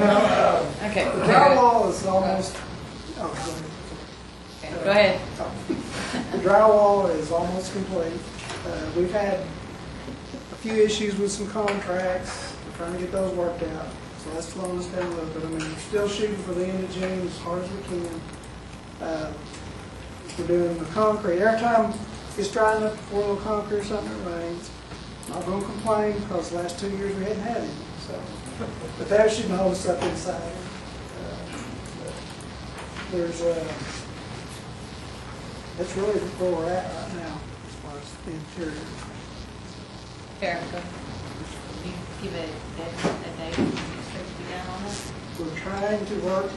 N: Well,
A: Okay.
N: uh,
A: go
N: drywall is almost, oh,
A: ahead. Go ahead.
N: the drywall is almost complete. Uh, We've had a few issues with some contracts, We're trying to get those worked out. So that's slowing us down a little bit. I mean, we're still shooting for the end of June as hard as we can. Uh, We're doing the concrete. Every time it's up, pour a little concrete or something, it rains. Not gonna complain because the last two years we hadn't had any, so. But that shouldn't hold us up inside. Uh, There's, a, that's really where we're at right now, as far as the interior.
A: Go.
E: You give a, a date, you expect to be done on it?
N: We're trying to work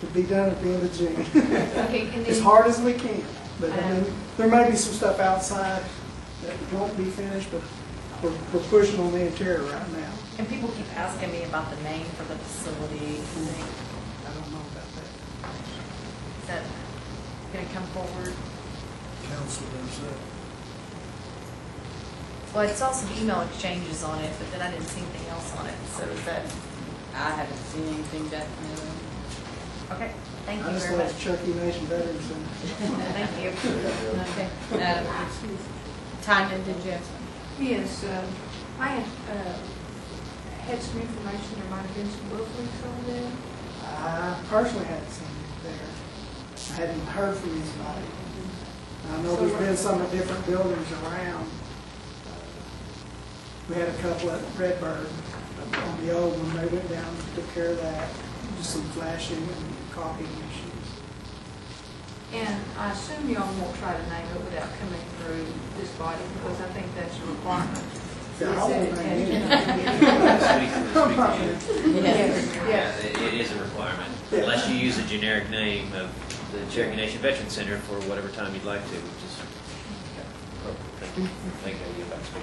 N: to be done at the end of June.
E: Okay, and
N: As hard as we can, but I mean, there may be some stuff outside that won't be finished, but we're, we're pushing on the interior right now.
E: And people keep asking me about the name for the facility. Mm-hmm.
N: I don't know about that.
E: Is that gonna come forward?
N: Council does that.
E: Well, I saw some email exchanges on it, but then I didn't see anything else on it, so is that,
A: I haven't seen anything definitely.
E: okay, thank
N: I
E: you
N: just
E: very
N: love
E: much.
N: Cherokee Nation Veterans Center.
E: Thank you.
A: Okay. Um, Tanya, did you have something?
D: Yes, um, I had, uh, had some information, there might have been some roof leaks over there.
N: I personally hadn't seen it there. I hadn't heard from anybody. I know there's been some at different buildings around. We had a couple at Redbird, on the old one, they went down and took care of that. Just some flashing and copying issues.
D: And I assume y'all won't try to name it without coming through this body, because I think that's a requirement.
N: Yeah, I won't name it.
B: Speak for- speak for you.
D: Yes,
B: Yeah,
D: yes.
B: it it is a requirement, unless you use a generic name of the Cherokee Nation Veterans Center for whatever time you'd like to, which is. Thank you. Thank you. You're about to speak.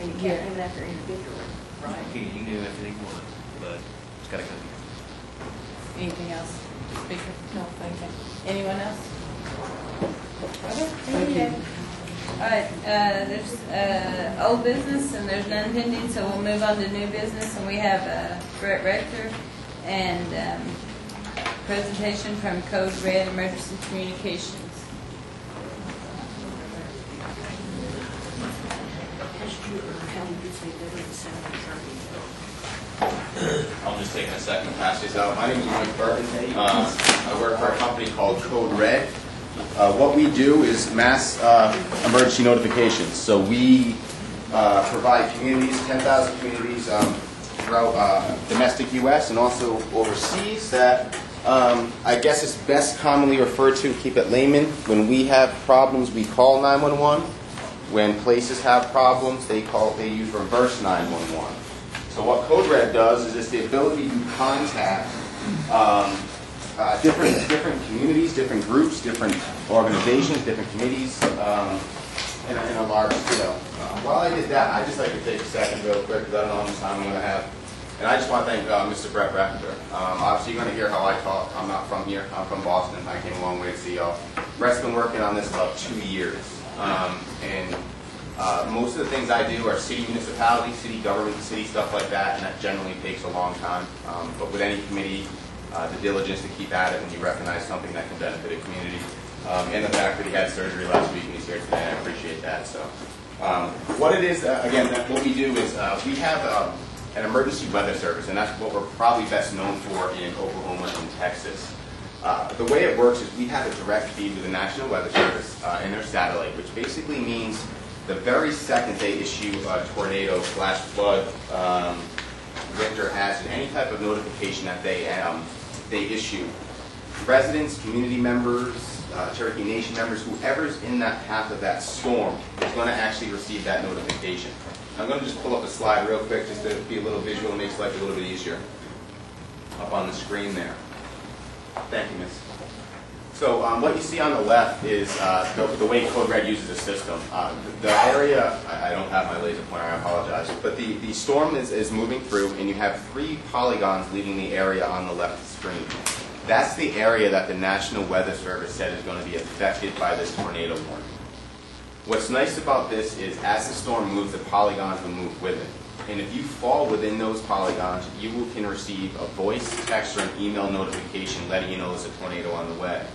J: And you can't name it after individual, right?
B: You can, you do everything you want, but it's gotta come here.
A: Anything else? Speaker? No, thank you. Anyone else? Okay,
N: Thank you.
A: All right, uh, there's, uh, old business and there's none pending, so we'll move on to new business. And we have, uh, Brett Rector and, um, presentation from Code Red Emergency Communications.
O: I'll just take a second to pass this out. My name is Mike Burton. Uh, I work for a company called Code Red. Uh, What we do is mass uh, emergency notifications. So we uh, provide communities, 10,000 communities um, throughout uh, domestic U.S. and also overseas that um, I guess is best commonly referred to, keep it layman, when we have problems, we call 911. When places have problems, they call, they use reverse 911. So what Code Red does is it's the ability to contact um, uh, different different communities, different groups, different organizations, different committees um, in, a, in a large scale. Uh, while I did that, I just like to take a second real quick because I don't know how much time I'm going to have. And I just want to thank uh, Mr. Brett Rector. Um, obviously, you're going to hear how I talk. I'm not from here. I'm from Boston. I came a long way to see y'all. Brett's been working on this about two years. Um, and uh, most of the things I do are city municipality, city government, city stuff like that, and that generally takes a long time. Um, but with any committee, uh, the diligence to keep at it when you recognize something that can benefit a community, um, and the fact that he had surgery last week and he's here today, I appreciate that. So, um, what it is, uh, again, what we do is uh, we have um, an emergency weather service, and that's what we're probably best known for in Oklahoma and Texas. Uh, the way it works is we have a direct feed to the National Weather Service uh, in their satellite, which basically means the very second they issue a tornado slash flood um, winter hazard, any type of notification that they um, they issue, residents, community members, uh, Cherokee Nation members, whoever's in that path of that storm is going to actually receive that notification. I'm going to just pull up a slide real quick just to be a little visual and makes life a little bit easier. Up on the screen there. Thank you, Miss. So um, what you see on the left is uh, the, the way Code Red uses the system. Uh, the area, I, I don't have my laser pointer, I apologize, but the, the storm is, is moving through and you have three polygons leaving the area on the left screen. That's the area that the National Weather Service said is going to be affected by this tornado warning. What's nice about this is as the storm moves, the polygons will move with it. And if you fall within those polygons, you can receive a voice, text, or an email notification letting you know there's a tornado on the way.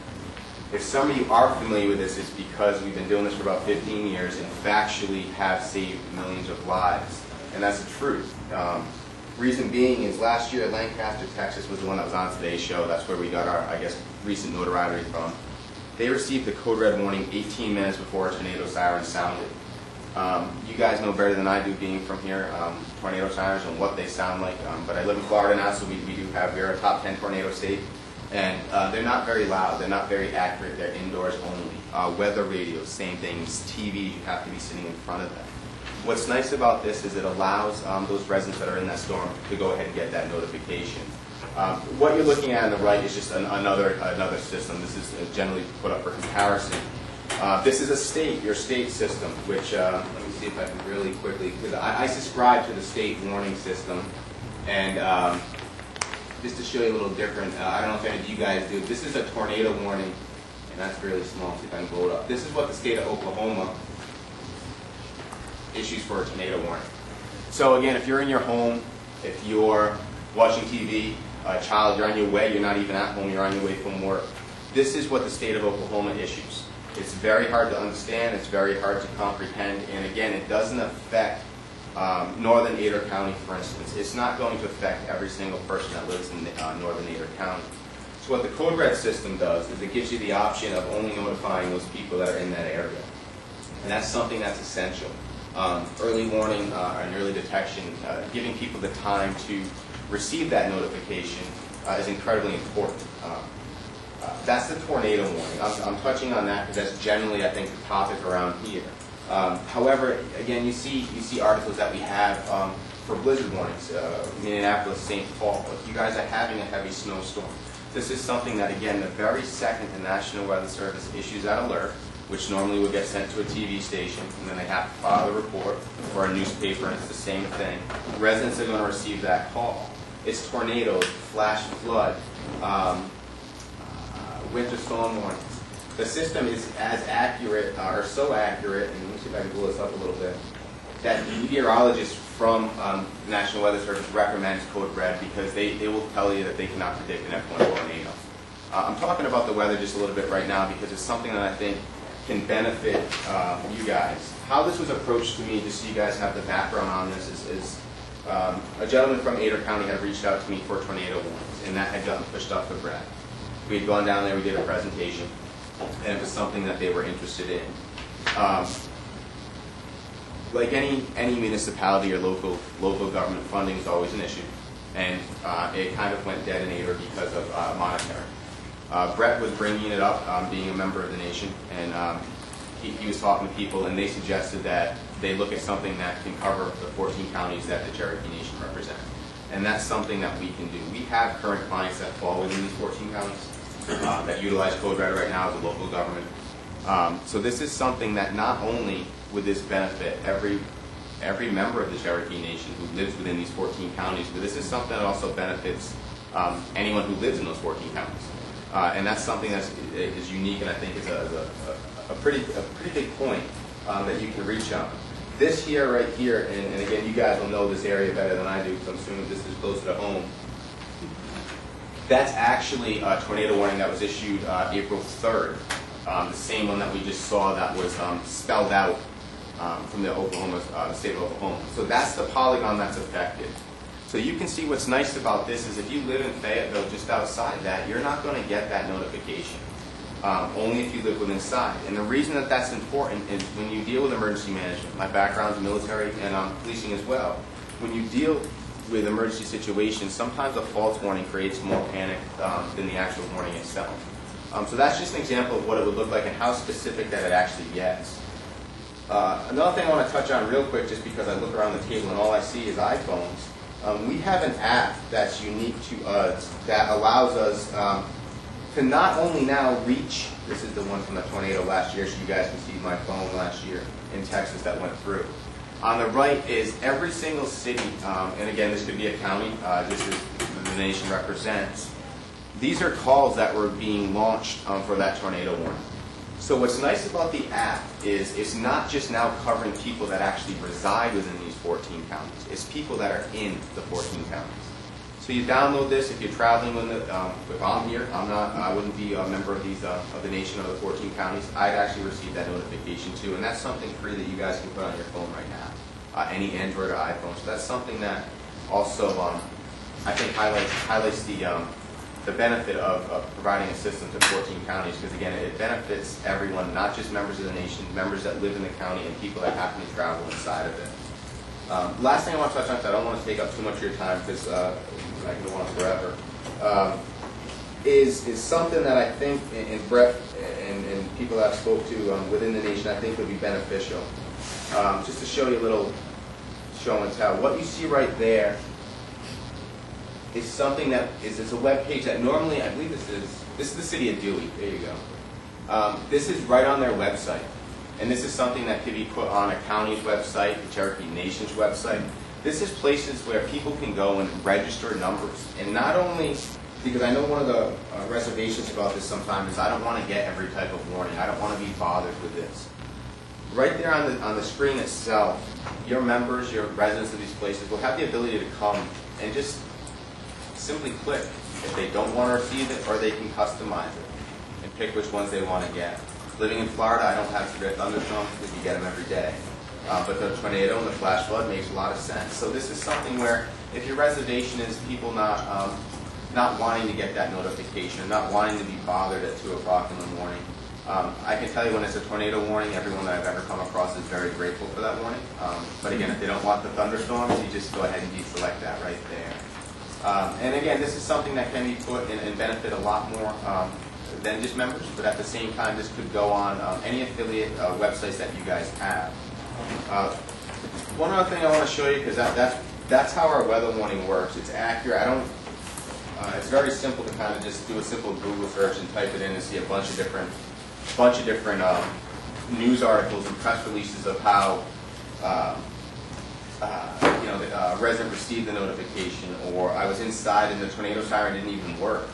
O: If some of you are familiar with this, it's because we've been doing this for about 15 years and factually have saved millions of lives. And that's the truth. Um, reason being is last year, Lancaster, Texas was the one that was on today's show. That's where we got our, I guess, recent notoriety from. They received the code red warning 18 minutes before a tornado siren sounded. Um, you guys know better than I do, being from here, um, tornado sirens and what they sound like. Um, but I live in Florida now, so we, we do have we're a top 10 tornado state, and uh, they're not very loud. They're not very accurate. They're indoors only. Uh, weather radios, same things. TVs, you have to be sitting in front of them. What's nice about this is it allows um, those residents that are in that storm to go ahead and get that notification. Um, what you're looking at on the right is just an, another another system. This is uh, generally put up for comparison. Uh, this is a state, your state system, which uh, let me see if I can really quickly, because I, I subscribe to the state warning system, and um, just to show you a little different, uh, I don't know if any of you guys do. This is a tornado warning, and that's really small. See if I can blow it up. This is what the state of Oklahoma issues for a tornado warning. So again, if you're in your home, if you're watching TV, a child, you're on your way, you're not even at home, you're on your way from work. This is what the state of Oklahoma issues. It's very hard to understand, it's very hard to comprehend, and again, it doesn't affect um, northern Adair County, for instance. It's not going to affect every single person that lives in uh, northern Adair County. So what the Code Red system does is it gives you the option of only notifying those people that are in that area. And that's something that's essential. Um, early warning uh, and early detection, uh, giving people the time to receive that notification uh, is incredibly important. Um, uh, that's the tornado warning. I'm, I'm touching on that because that's generally, I think, the topic around here. Um, however, again, you see you see articles that we have um, for blizzard warnings, uh, Minneapolis, St. Paul. If you guys are having a heavy snowstorm, this is something that, again, the very second the National Weather Service issues that alert, which normally would get sent to a TV station, and then they have to file a report for a newspaper, and it's the same thing. Residents are going to receive that call. It's tornadoes, flash flood, um, winter storm warnings. The system is as accurate, uh, or so accurate, and let me see if I can blow this up a little bit, that meteorologists from um, the National Weather Service recommends Code Red because they, they will tell you that they cannot predict an F1 tornado. Uh, I'm talking about the weather just a little bit right now because it's something that I think can benefit uh, you guys. How this was approached to me, just so you guys have the background on this, is, is um, a gentleman from Adair County had reached out to me for tornado warnings, and that had gotten pushed up to Brad. We had gone down there, we did a presentation, and it was something that they were interested in. Um, like any any municipality or local local government, funding is always an issue, and uh, it kind of went dead in Adair because of uh, monetary. Uh, Brett was bringing it up, um, being a member of the nation, and um, he, he was talking to people, and they suggested that they look at something that can cover the 14 counties that the Cherokee Nation represent. And that's something that we can do. We have current clients that fall within these 14 counties uh, that utilize Code Red right now as a local government. Um, so this is something that not only would this benefit every every member of the Cherokee Nation who lives within these 14 counties, but this is something that also benefits um, anyone who lives in those 14 counties. Uh, and that's something that is unique and I think is a, a, a pretty, a pretty big point um, that you can reach on. This here, right here, and, and, again, you guys will know this area better than I do because I'm assuming this is closer to home. That's actually a tornado warning that was issued uh, April 3rd. Um, the same one that we just saw that was um, spelled out um, from the Oklahoma, uh, state of Oklahoma. So that's the polygon that's affected. So you can see what's nice about this is if you live in Fayetteville, just outside that, you're not going to get that notification. Um, only if you live within inside. And the reason that that's important is when you deal with emergency management, my background is military and um, policing as well, when you deal with emergency situations, sometimes a false warning creates more panic um, than the actual warning itself. Um, so that's just an example of what it would look like and how specific that it actually gets. Uh, another thing I want to touch on real quick, just because I look around the table and all I see is iPhones. Um, we have an app that's unique to us that allows us um, to not only now reach, this is the one from the tornado last year, so you guys can see my phone last year in Texas that went through. On the right is every single city, um, and again, this could be a county, uh, as the nation represents. These are calls that were being launched um, for that tornado warning. So what's nice about the app is it's not just now covering people that actually reside within these 14 counties. It's people that are in the 14 counties. So you download this if you're traveling with it. Um, if I'm here, I'm not. I wouldn't be a member of these uh, of the nation of the 14 counties. I'd actually receive that notification too, and that's something free that you guys can put on your phone right now. Uh, any Android or iPhone. So that's something that also um, I think highlights highlights the um, the benefit of, of providing assistance to 14 counties, because again, it benefits everyone, not just members of the nation, members that live in the county and people that happen to travel inside of it. Um, last thing I want to touch on, 'cause I don't want to take up too much of your time, because uh, I can go on forever, um, is, is something that I think, and- Brett and, and people that I've spoke to um, within the nation, I think would be beneficial. Um, just to show you a little show and tell. What you see right there is something that is, it's a web page that normally, I believe this is, this is the city of Dewey, there you go. Um, this is right on their website. And this is something that could be put on a county's website, the Cherokee Nation's website. This is places where people can go and register numbers. And not only, because I know one of the uh, reservations about this sometimes is I don't want to get every type of warning. I don't want to be bothered with this. Right there on the, on the screen itself, your members, your residents of these places will have the ability to come and just simply click if they don't want to receive it, or they can customize it and pick which ones they want to get. Living in Florida, I don't have severe thunderstorms because you get them every day. Uh, but the tornado and the flash flood makes a lot of sense. So this is something where if your reservation is people not um, not wanting to get that notification, not wanting to be bothered at 2 o'clock in the morning, um, I can tell you when it's a tornado warning, everyone that I've ever come across is very grateful for that warning. Um, but again, if they don't want the thunderstorms, you just go ahead and deselect that right there. Um, and again, this is something that can be put in and benefit a lot more um, than just members, but at the same time, this could go on um, any affiliate uh, websites that you guys have. Uh, one other thing I want to show you, because that, that's, that's how our weather warning works. It's accurate. I don't, uh, it's very simple to kind of just do a simple Google search and type it in and see a bunch of different, bunch of different um, news articles and press releases of how um, uh, you know, the uh, resident received the notification, or I was inside and the tornado siren didn't even work,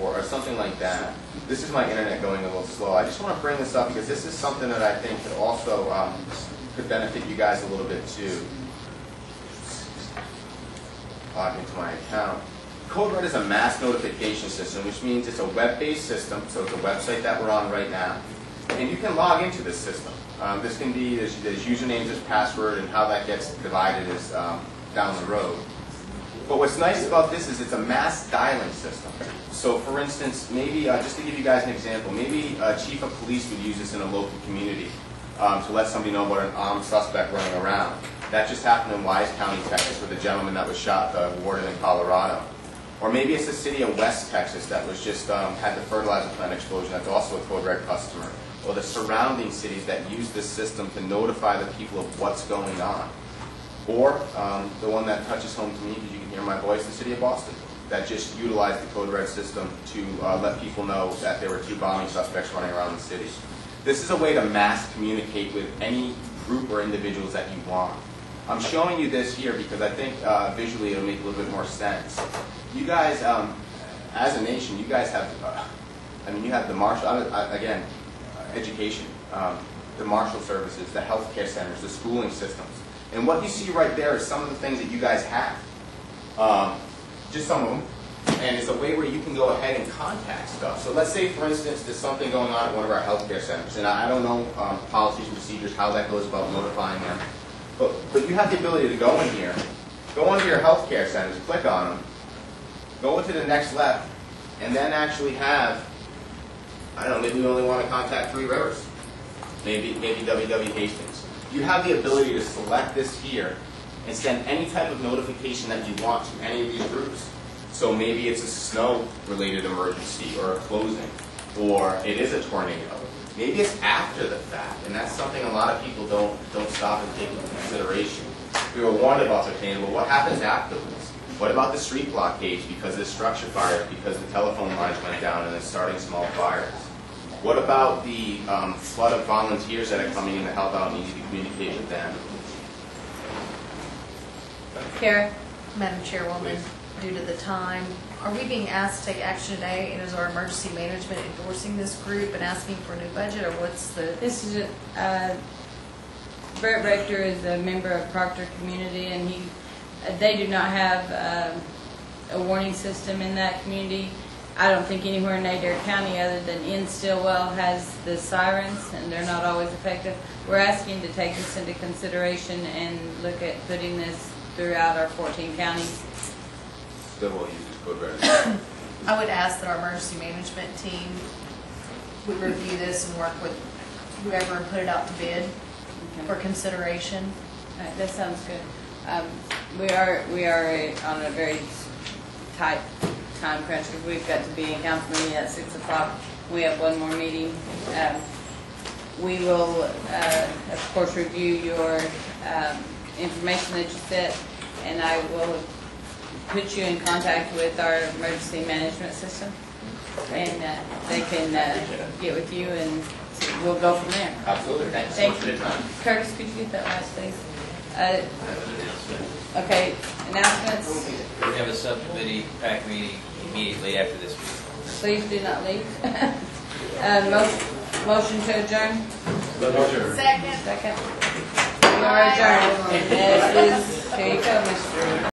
O: or, or something like that. This is my internet going a little slow. I just want to bring this up because this is something that I think could also um, could benefit you guys a little bit too. Log into my account. Code Red is a mass notification system, which means it's a web-based system, so it's a website that we're on right now, and you can log into this system. Um, this can be, there's usernames, there's password, and how that gets divided is um, down the road. But what's nice about this is it's a mass dialing system. So for instance, maybe, uh, just to give you guys an example, maybe a chief of police would use this in a local community um, to let somebody know about an armed suspect running around. That just happened in Wise County, Texas, with a gentleman that was shot, uh, warden in Colorado. Or maybe it's the city of West Texas that was just um, had the fertilizer plant explosion. That's also a Code Red customer. Or the surrounding cities that use this system to notify the people of what's going on. Or um, the one that touches home to me, because you can hear my voice, the city of Boston, that just utilized the Code Red system to uh, let people know that there were two bombing suspects running around the city. This is a way to mass communicate with any group or individuals that you want. I'm showing you this here because I think uh, visually it'll make a little bit more sense. You guys, um, as a nation, you guys have, uh, I mean, you have the marshal, uh, again, uh, education, um, the marshal services, the healthcare centers, the schooling systems. And what you see right there is some of the things that you guys have. Um, just some of them. And it's a way where you can go ahead and contact stuff. So let's say, for instance, there's something going on at one of our healthcare centers. And I don't know um, policies and procedures, how that goes about notifying them. But, but you have the ability to go in here, go into your healthcare centers, click on them, go into the next left, and then actually have, I don't know, maybe we only want to contact Three Rivers. Maybe, maybe WW Hastings. You have the ability to select this here and send any type of notification that you want to any of these groups. So maybe it's a snow-related emergency or a closing, or it is a tornado. Maybe it's after the fact, and that's something a lot of people don't don't stop and take into consideration. We were warned about the tornado, but what happens afterwards? What about the street blockades because of the structure fire, because the telephone lines went down and it's starting small fires? What about the um, flood of volunteers that are coming in to help out and need to communicate with them?
A: Cara?
E: Madam Chairwoman, due to the time, are we being asked to take action today, and is our emergency management endorsing this group and asking for a new budget, or what's the?
A: This is, uh, Brett Rector is a member of Proctor Community, and he, they do not have um, a warning system in that community. I don't think anywhere in Adair County other than in Stilwell has the sirens, and they're not always effective. We're asking to take this into consideration and look at putting this throughout our 14 counties.
O: Still will use it. Code Red.
E: I would ask that our emergency management team would review this and work with whoever and put it out to bid for consideration.
A: All right, that sounds good. Um, We are, we are a- on a very tight time crunch, because we've got to be in council meeting at six o'clock. We have one more meeting. Um, We will, uh, of course, review your um, information that you sent, and I will put you in contact with our emergency management system, and uh, they can uh, get with you, and we'll go from there.
O: Absolutely. Thank you so much
A: Thank
O: for
A: you.
O: your time.
A: Curtis, could you get that last, please? Uh, Okay, announcements,
M: We have a subcommittee PAC meeting immediately after this meeting.
A: please do not leave. Uh, mo- Motion to adjourn,
E: Second.
A: second. We are adjourned. As is, here you go, Mr.